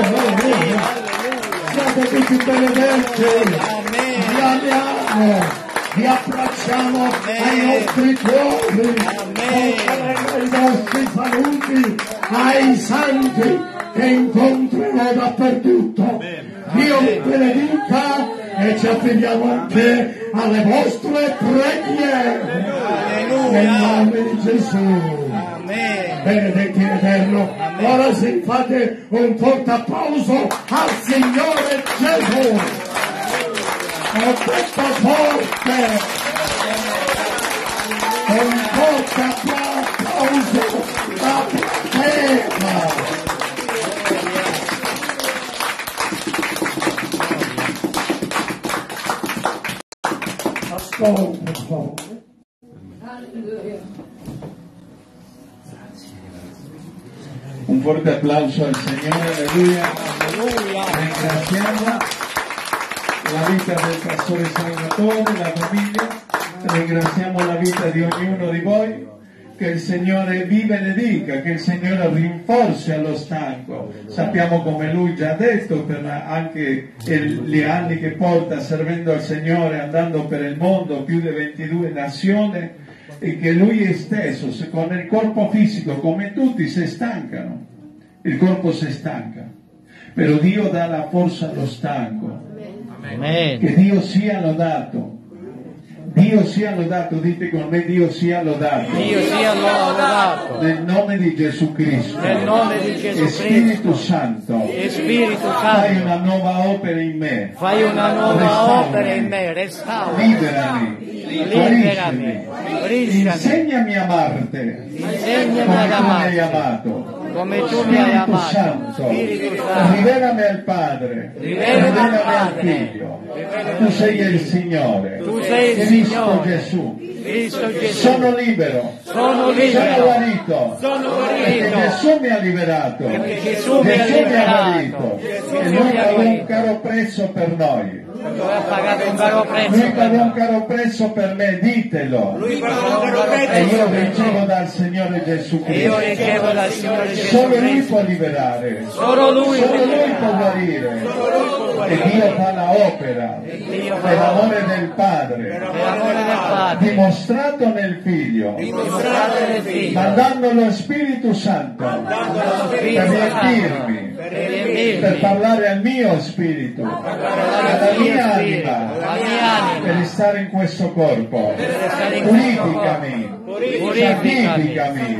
[SPEAKER 4] oh, oh, oh, oh. Siate tutti benedetti, vi amiamo, vi abbracciamo ai nostri cuori, ai nostri saluti, ai santi che incontrerò dappertutto. Dio vi benedica e ci affidiamo anche alle vostre preghiere. Nel nome di Gesù. Benedetti in eterno. Ora sì, fate un forte applauso al Signore Gesù. Ho detto forte. Un forte applauso a Platema. Ascolta, favore.
[SPEAKER 6] Alleluia.
[SPEAKER 1] Un fuerte aplauso al Señor, aleluya. Ringraziamo la vita del pastore Salvatore, la famiglia, ringraziamo la vita di ognuno di voi, che il Signore vi benedica, che il Signore rinforzi allo stanco. Sappiamo come lui già ha detto per anche il- gli anni che porta servendo al Signore, andando per il mondo, più di 22 nazioni, che lui stesso, se- con il corpo fisico, come tutti, si stancano. Il corpo si stanca. Però Dio dà la forza allo stanco.
[SPEAKER 7] Amen.
[SPEAKER 1] Che Dio sia lodato. Dio sia lodato, dite con me, Dio sia lodato.
[SPEAKER 7] Dio sia lodato.
[SPEAKER 1] Nel nome di Gesù Cristo.
[SPEAKER 7] Nel nome di
[SPEAKER 1] E
[SPEAKER 7] Gesù
[SPEAKER 1] Spirito
[SPEAKER 7] Cristo.
[SPEAKER 1] Santo,
[SPEAKER 7] E Spirito
[SPEAKER 1] fai
[SPEAKER 7] Santo.
[SPEAKER 1] una nuova opera in me.
[SPEAKER 7] Fai una nuova
[SPEAKER 1] Restaurami.
[SPEAKER 7] opera in me. Restaura.
[SPEAKER 1] Liberami,
[SPEAKER 7] Liberami.
[SPEAKER 1] Guariscimi. insegnami a amarti
[SPEAKER 7] Insegnami
[SPEAKER 1] come
[SPEAKER 7] ad
[SPEAKER 1] tu mi hai
[SPEAKER 7] amare.
[SPEAKER 1] amato.
[SPEAKER 7] Come tu mi hai amato.
[SPEAKER 1] Santo, rivelami al Padre,
[SPEAKER 7] Rivelami al.
[SPEAKER 1] Figlio. Tu sei il Signore,
[SPEAKER 7] Tu sei il
[SPEAKER 1] Cristo. Gesù.
[SPEAKER 7] Cristo Gesù.
[SPEAKER 1] Sono libero,
[SPEAKER 7] Sono
[SPEAKER 1] sono
[SPEAKER 7] libero.
[SPEAKER 1] guarito,
[SPEAKER 7] Sono
[SPEAKER 1] perché
[SPEAKER 7] guarito.
[SPEAKER 1] Gesù mi ha liberato,
[SPEAKER 7] Perché Gesù mi ha
[SPEAKER 1] Gesù mi ha
[SPEAKER 7] liberato.
[SPEAKER 1] guarito
[SPEAKER 7] Gesù
[SPEAKER 1] e lui
[SPEAKER 7] ha
[SPEAKER 1] un caro prezzo per noi.
[SPEAKER 7] Lui ha pagato un caro prezzo.
[SPEAKER 1] Lui
[SPEAKER 7] per
[SPEAKER 1] pagò un caro prezzo per me, ditelo.
[SPEAKER 7] Lui pagò un caro
[SPEAKER 1] E
[SPEAKER 7] prezzo
[SPEAKER 1] io
[SPEAKER 7] per
[SPEAKER 1] ricevo
[SPEAKER 7] noi.
[SPEAKER 1] dal Signore Gesù
[SPEAKER 7] E io
[SPEAKER 1] Cristo.
[SPEAKER 7] ricevo dal Signore Gesù
[SPEAKER 1] Solo Lui
[SPEAKER 7] Cristo.
[SPEAKER 1] può liberare.
[SPEAKER 7] Solo Lui
[SPEAKER 1] Solo
[SPEAKER 7] può
[SPEAKER 1] Lui può guarire. E Dio fa la opera per amore del Padre, dimostrato nel Figlio, mandando lo Spirito Santo per riempirmi,
[SPEAKER 7] Per
[SPEAKER 1] per parlare al mio spirito, alla mia anima, per stare in questo corpo. Purificami,
[SPEAKER 7] Purificami.
[SPEAKER 1] santificami,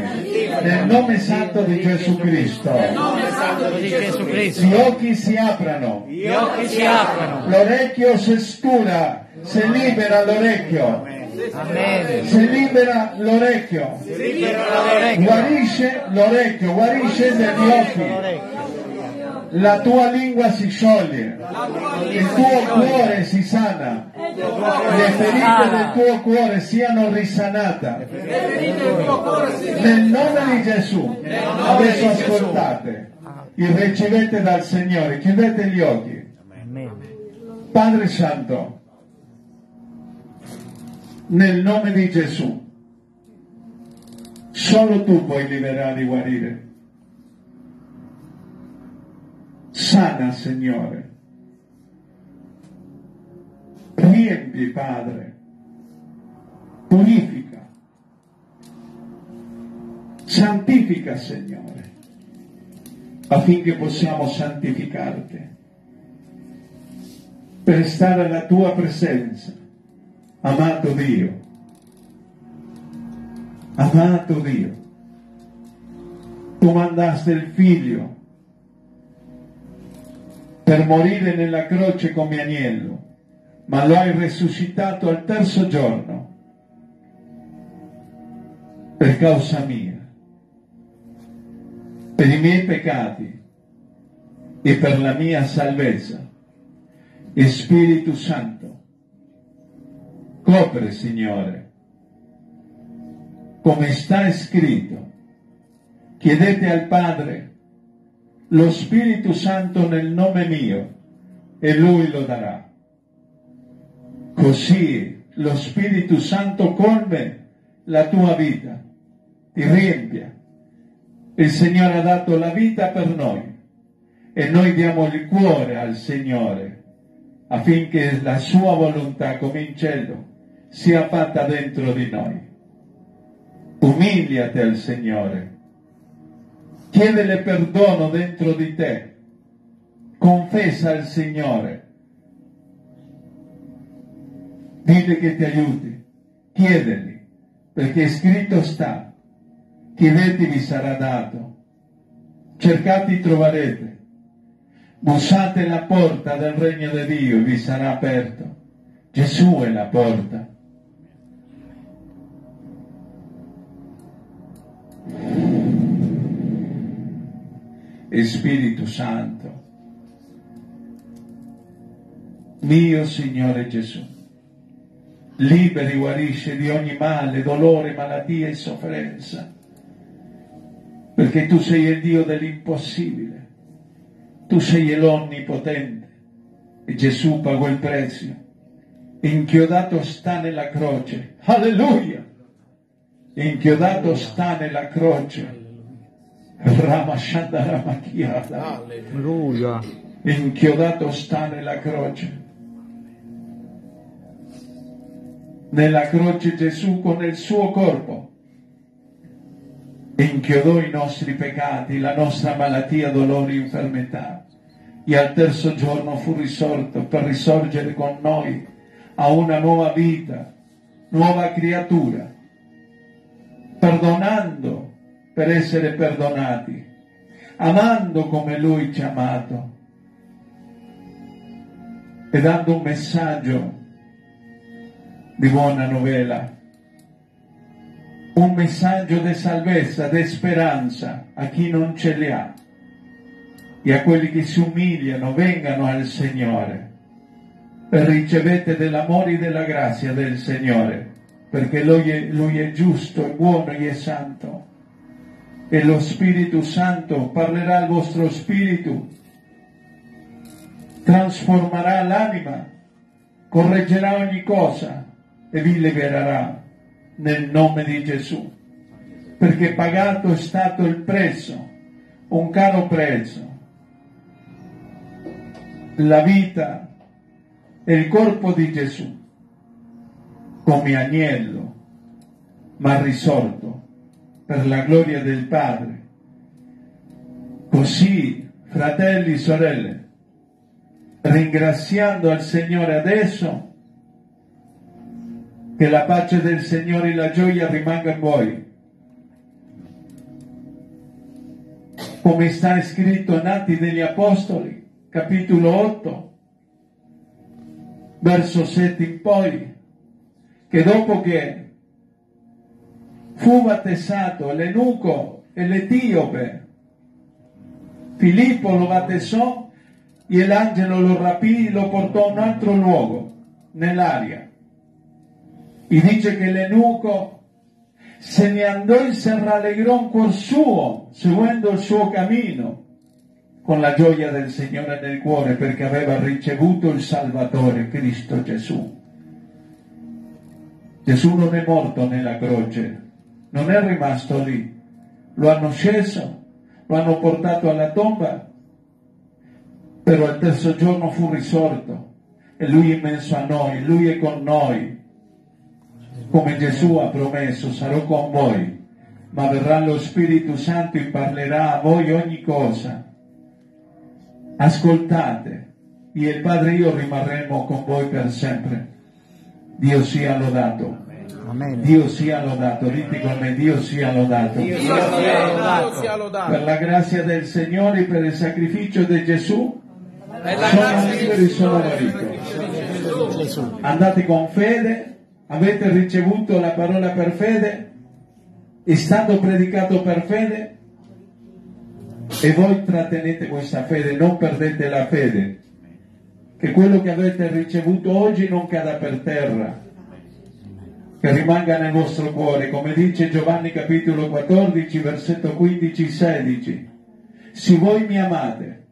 [SPEAKER 1] nel nome santo di Gesù Cristo. Gli occhi si aprano, l'orecchio si scura, si libera l'orecchio,
[SPEAKER 7] Amen.
[SPEAKER 1] si libera l'orecchio, guarisce l'orecchio, guarisce degli occhi, la tua lingua si scioglie, il tuo cuore si sana, le ferite del tuo cuore siano risanate. Nel nome di Gesù, adesso ascoltate, il ricevete dal Signore, chiudete gli occhi.
[SPEAKER 7] Amen.
[SPEAKER 1] Padre Santo, nel nome di Gesù, solo tu puoi liberare e guarire. Sana, Signore. Riempi, Padre. Purifica. Santifica, Signore, affinché possiamo santificarti per stare alla tua presenza. Amato Dio, amato Dio, tu mandaste il figlio per morire nella croce come agnello, ma lo hai risuscitato al terzo giorno per causa mia, per i miei peccati e per la mia salvezza. E Spirito Santo, copre, Signore, come sta scritto, chiedete al Padre lo Spirito Santo nel nome mio e Lui lo darà. Così lo Spirito Santo colme la tua vita, ti riempia. Il Signore ha dato la vita per noi e noi diamo il cuore al Signore affinché la sua volontà come in cielo sia fatta dentro di noi. Umiliati al Signore, chiedele perdono dentro di te, confessa al Signore, dile che ti aiuti, chiedeli, perché scritto sta, chiedete vi sarà dato, cercate trovarete, bussate la porta del regno di Dio e vi sarà aperto. Gesù è la porta. E Spirito Santo, mio Signore Gesù, liberi, guarisce di ogni male, dolore, malattia e sofferenza, perché tu sei il Dio dell'impossibile, tu sei l'onnipotente e Gesù pagò il prezzo, inchiodato sta nella croce, alleluia, inchiodato sta nella croce, Ramashanda Ramachiata,
[SPEAKER 7] Alleluia.
[SPEAKER 1] inchiodato sta nella croce. Nella croce Gesù con il suo corpo inchiodò i nostri peccati, la nostra malattia, dolore, infermità. e al terzo giorno fu risorto per risorgere con noi a una nuova vita, nuova creatura, perdonando per essere perdonati, amando come Lui ci ha amato e dando un messaggio di buona novela, un messaggio di salvezza, di speranza a chi non ce li ha e a quelli che si umiliano, vengano al Signore e ricevete dell'amore e della grazia del Signore, perché Lui è, Lui è giusto, è buono e è santo. E lo Spirito Santo parlerà al vostro spirito, trasformerà l'anima, correggerà ogni cosa e vi libererà nel nome di Gesù. Perché pagato è stato il prezzo, un caro prezzo. La vita e il corpo di Gesù come agnello, ma risorto per la gloria del Padre. Così, fratelli e sorelle, ringraziando al Signore adesso, che la pace del Signore e la gioia rimanga in voi. Come sta scritto in Atti degli Apostoli, capitolo 8, verso 7 in poi, che dopo che fu battezzato l'Enuco e l'Etiope, Filippo lo battezzò e l'angelo lo rapì e lo portò a un altro luogo, nell'aria. E dice che l'Enuco se ne andò e si rallegrò in cuor suo, seguendo il suo cammino, con la gioia del Signore nel cuore, perché aveva ricevuto il Salvatore, Cristo Gesù. Gesù non è morto nella croce, non è rimasto lì, lo hanno sceso, lo hanno portato alla tomba, però il terzo giorno fu risorto e lui è messo a noi, lui è con noi, come Gesù ha promesso, sarò con voi, ma verrà lo Spirito Santo e parlerà a voi ogni cosa. Ascoltate, e il Padre e io rimarremo con voi per sempre. Dio sia lodato.
[SPEAKER 7] Amen.
[SPEAKER 1] Dio sia lodato, dite con me, Dio sia lodato.
[SPEAKER 3] Dio sia lodato, sia
[SPEAKER 1] Per
[SPEAKER 3] lodato.
[SPEAKER 1] la grazia del Signore, per il sacrificio di Gesù,
[SPEAKER 3] la
[SPEAKER 1] sono e sono guarito.
[SPEAKER 7] Gesù.
[SPEAKER 1] Andate con fede, avete ricevuto la parola per fede, è stato predicato per fede e voi trattenete questa fede, non perdete la fede, che quello che avete ricevuto oggi non cada per terra, che rimanga nel vostro cuore, come dice Giovanni capitolo 14, versetto 15-16. Se voi mi amate,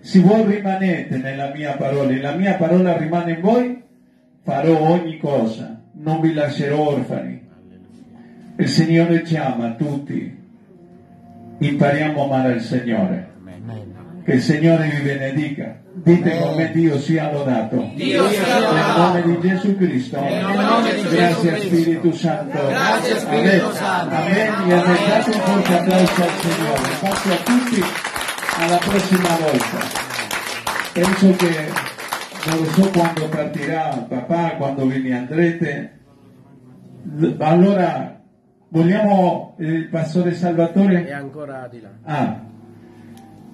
[SPEAKER 1] se voi rimanete nella mia parola e la mia parola rimane in voi, farò ogni cosa, non vi lascerò orfani. Il Signore ci ama tutti, impariamo a amare il Signore. Che il Signore vi benedica. Dite con me Dio sia lodato.
[SPEAKER 3] Dio sia
[SPEAKER 1] Nel
[SPEAKER 3] lodato.
[SPEAKER 1] nome di Gesù Cristo.
[SPEAKER 3] Gesù
[SPEAKER 1] Grazie
[SPEAKER 3] Cristo.
[SPEAKER 1] Spirito Santo.
[SPEAKER 3] Grazie, Spirito
[SPEAKER 1] Amen.
[SPEAKER 3] Santo.
[SPEAKER 1] Amen. E date un forte applauso al Signore. Grazie a tutti. Alla prossima volta. Penso che non lo so quando partirà papà, quando ve ne andrete. Allora, vogliamo eh, il pastore Salvatore?
[SPEAKER 3] E ancora di là.
[SPEAKER 1] Ah,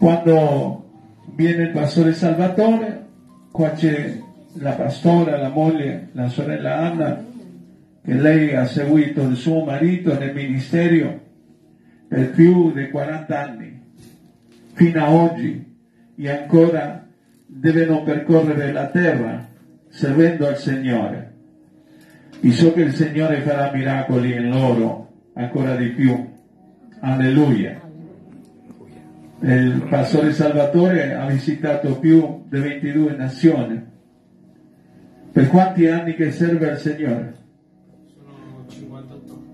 [SPEAKER 1] quando viene il pastore Salvatore, qua c'è la pastora, la moglie, la sorella Anna, che lei ha seguito il suo marito nel ministero per più di 40 anni, fino a oggi, e ancora devono percorrere la terra servendo al Signore. E so che il Signore farà miracoli in loro ancora di più. Alleluia. Il pastore Salvatore ha visitato più di 22 nazioni. Per quanti anni che serve al Signore?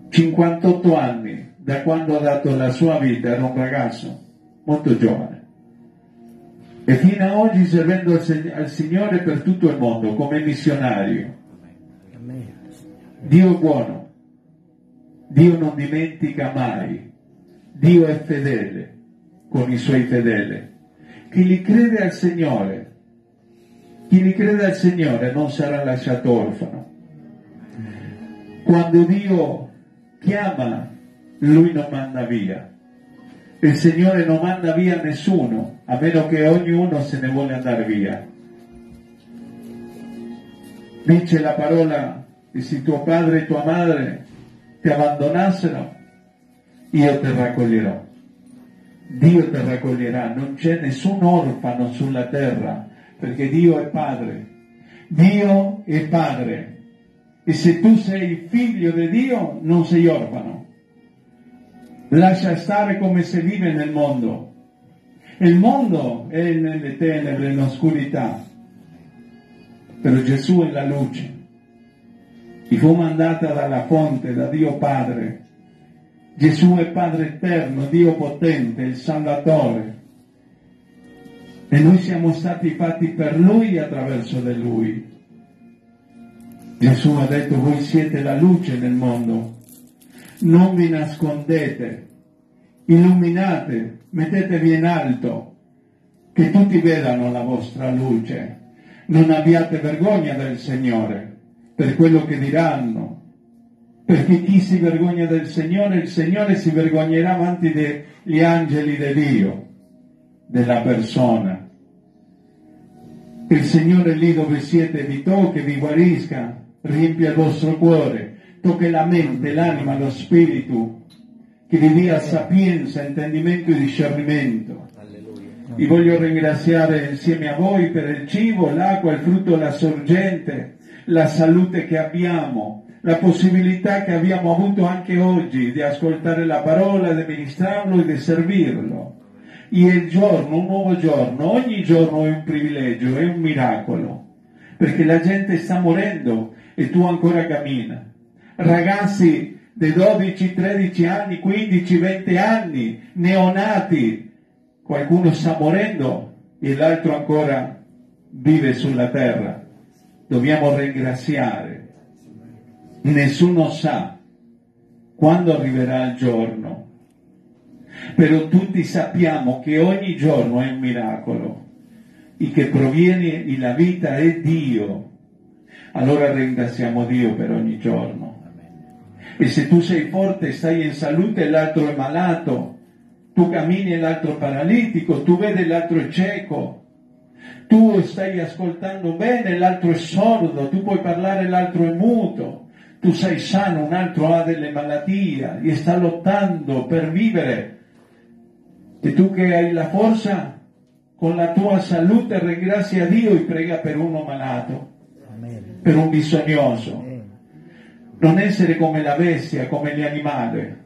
[SPEAKER 1] 58 anni da quando ha dato la sua vita, era un ragazzo molto giovane. E fino ad oggi servendo al, al Signore per tutto il mondo come missionario. Dio è buono, Dio non dimentica mai, Dio è fedele con i suoi fedeli Chi gli crede al Signore, chi gli crede al Signore non sarà lasciato orfano. Quando Dio chiama, Lui non manda via. Il Signore non manda via nessuno, a meno che ognuno se ne vuole andare via. Dice la parola, e se tuo padre e tua madre ti abbandonassero, io ti raccoglierò. Dio ti raccoglierà, non c'è nessun orfano sulla terra, perché Dio è padre. Dio è padre. E se tu sei figlio di Dio, non sei orfano. Lascia stare come si vive nel mondo. Il mondo è nelle tenebre, in oscurità. Però Gesù è la luce. E fu mandata dalla fonte, da Dio Padre. Gesù è Padre eterno, Dio potente, il Salvatore. E noi siamo stati fatti per Lui attraverso di Lui. Gesù ha detto, voi siete la luce nel mondo. Non vi nascondete, illuminate, mettetevi in alto, che tutti vedano la vostra luce. Non abbiate vergogna del Signore per quello che diranno, perché chi si vergogna del Signore, il Signore si vergognerà avanti degli angeli di Dio, della persona. Il Signore lì dove siete vi tocchi, vi guarisca, riempia il vostro cuore, tocchi la mente, l'anima, lo spirito, che vi dia sapienza, intendimento e discernimento. Vi voglio ringraziare insieme a voi per il cibo, l'acqua, il frutto, la sorgente, la salute che abbiamo, la possibilità che abbiamo avuto anche oggi di ascoltare la parola, di ministrarlo e di servirlo. E il giorno, un nuovo giorno, ogni giorno è un privilegio, è un miracolo, perché la gente sta morendo e tu ancora cammina. Ragazzi di 12, 13 anni, 15, 20 anni, neonati, qualcuno sta morendo e l'altro ancora vive sulla terra. Dobbiamo ringraziare. Nessuno sa quando arriverà il giorno, però tutti sappiamo che ogni giorno è un miracolo e che proviene la vita è Dio. Allora ringraziamo Dio per ogni giorno. E se tu sei forte, stai in salute e l'altro è malato, tu cammini e l'altro è paralitico, tu vedi e l'altro è cieco, tu stai ascoltando bene e l'altro è sordo, tu puoi parlare e l'altro è muto, tu sei sano, un altro ha delle malattie e sta lottando per vivere. E tu che hai la forza, con la tua salute ringrazia Dio e prega per uno malato, per un bisognoso. Non essere come la bestia, come gli animali.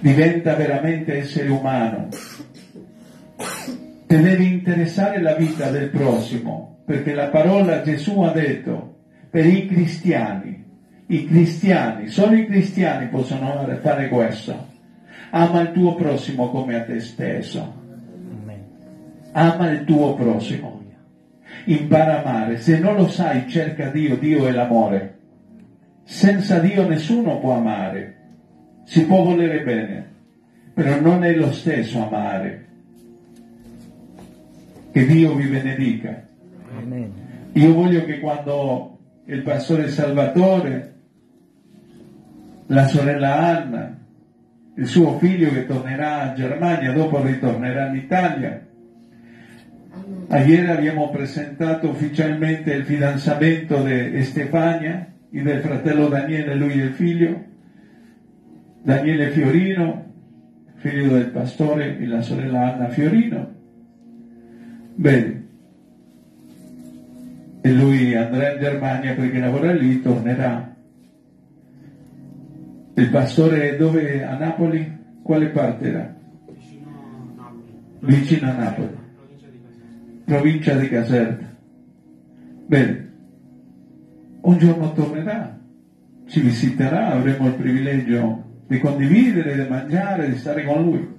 [SPEAKER 1] Diventa veramente essere umano. Ti deve interessare la vita del prossimo, perché la parola Gesù ha detto per i cristiani, i cristiani, solo i cristiani possono fare questo. Ama il tuo prossimo come a te stesso. Ama il tuo prossimo. Impara a amare. Se non lo sai, cerca Dio. Dio è l'amore. Senza Dio nessuno può amare. Si può volere bene, però non è lo stesso amare. Che Dio vi benedica. Io voglio che quando il pastore Salvatore, la sorella Anna, il suo figlio che tornerà a Germania, dopo ritornerà in Italia, Ieri abbiamo presentato ufficialmente il fidanzamento di Stefania e del fratello Daniele, lui e il figlio, Daniele Fiorino, figlio del pastore e la sorella Anna Fiorino. Bene. E lui andrà in Germania perché lavora lì, tornerà. Il pastore dove? A Napoli? Quale parte era? Vicino a Napoli provincia di Caserta. Bene, un giorno tornerà, ci visiterà, avremo il privilegio di condividere, di mangiare, di stare con lui.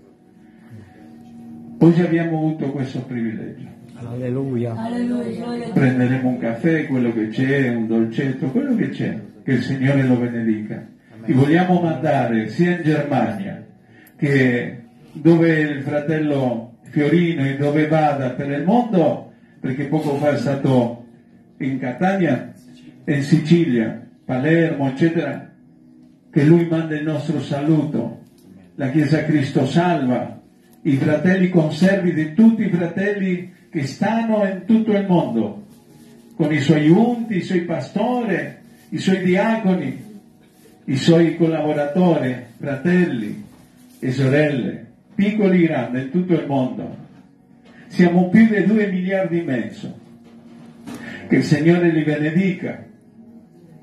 [SPEAKER 1] Oggi abbiamo avuto questo privilegio.
[SPEAKER 7] Alleluia.
[SPEAKER 6] Alleluia.
[SPEAKER 1] Prenderemo un caffè, quello che c'è, un dolcetto, quello che c'è, che il Signore lo benedica. E vogliamo mandare sia in Germania che dove il fratello Fiorino e dove vada per il mondo, perché poco fa è stato in Catania, in Sicilia, Palermo, eccetera, che lui manda il nostro saluto. La Chiesa Cristo salva, i fratelli conservi di tutti i fratelli che stanno in tutto il mondo, con i suoi unti, i suoi pastori, i suoi diaconi, i suoi collaboratori, fratelli e sorelle, piccoli e grandi, in tutto il mondo. Siamo più di due miliardi e mezzo. Che il Signore li benedica,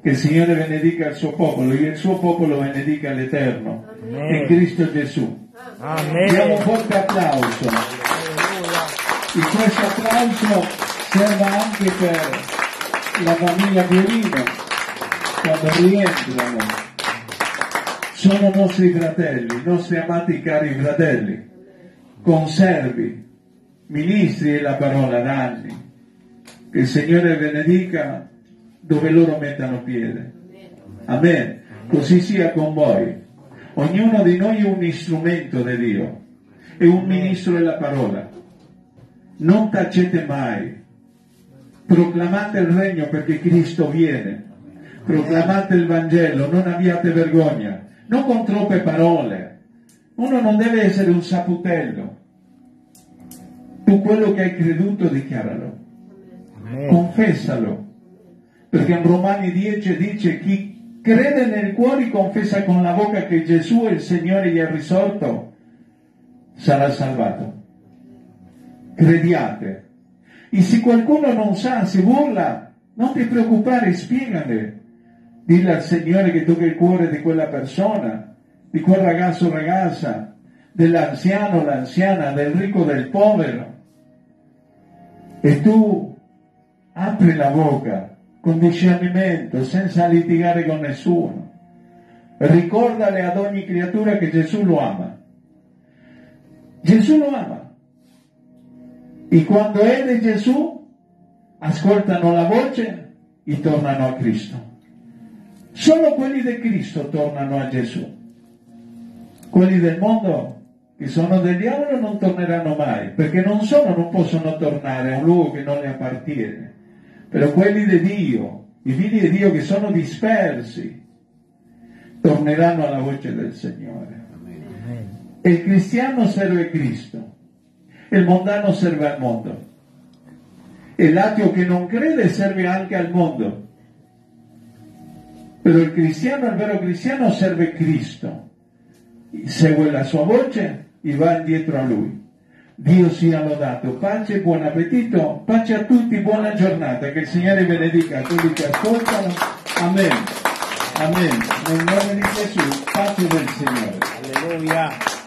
[SPEAKER 1] che il Signore benedica il suo popolo e il suo popolo benedica l'Eterno in Cristo Gesù. Diamo un
[SPEAKER 7] Amen.
[SPEAKER 1] forte applauso. E questo applauso serve anche per la famiglia Violino quando rientrano. Sono nostri fratelli, nostri amati cari fratelli, conservi, ministri della parola da anni. Che il Signore benedica dove loro mettano piede. Amen. Così sia con voi. Ognuno di noi è un strumento di Dio, è un ministro della parola. Non tacete mai. Proclamate il regno perché Cristo viene. Proclamate il Vangelo, non abbiate vergogna. Non con troppe parole. Uno non deve essere un saputello. Tu quello che hai creduto dichiaralo. Confessalo. Perché in Romani 10 dice chi crede nel cuore e confessa con la bocca che Gesù è il Signore gli ha risorto, sarà salvato. Crediate. E se qualcuno non sa, si burla, non ti preoccupare, spiegale. Dille al Signore che tocca il cuore di quella persona, di quel ragazzo o ragazza, dell'anziano o l'anziana, del ricco o del povero. E tu apri la bocca con discernimento, senza litigare con nessuno. Ricordale ad ogni creatura che Gesù lo ama. Gesù lo ama. E quando è di Gesù, ascoltano la voce e tornano a Cristo. Solo quelli di Cristo tornano a Gesù. Quelli del mondo che sono del diavolo non torneranno mai, perché non sono, non possono tornare a un luogo che non le appartiene. Però quelli di Dio, i figli di Dio che sono dispersi, torneranno alla voce del Signore. Il cristiano serve Cristo, il mondano serve al mondo. E l'ateo che non crede serve anche al mondo. Però il cristiano, il vero cristiano, serve Cristo, segue la sua voce e va dietro a lui. Dio sia lodato, pace, buon appetito, pace a tutti, buona giornata, che il Signore benedica a quelli che ascoltano. Amen. Amen. Nel nome di Gesù, pace del Signore.
[SPEAKER 7] Alleluia.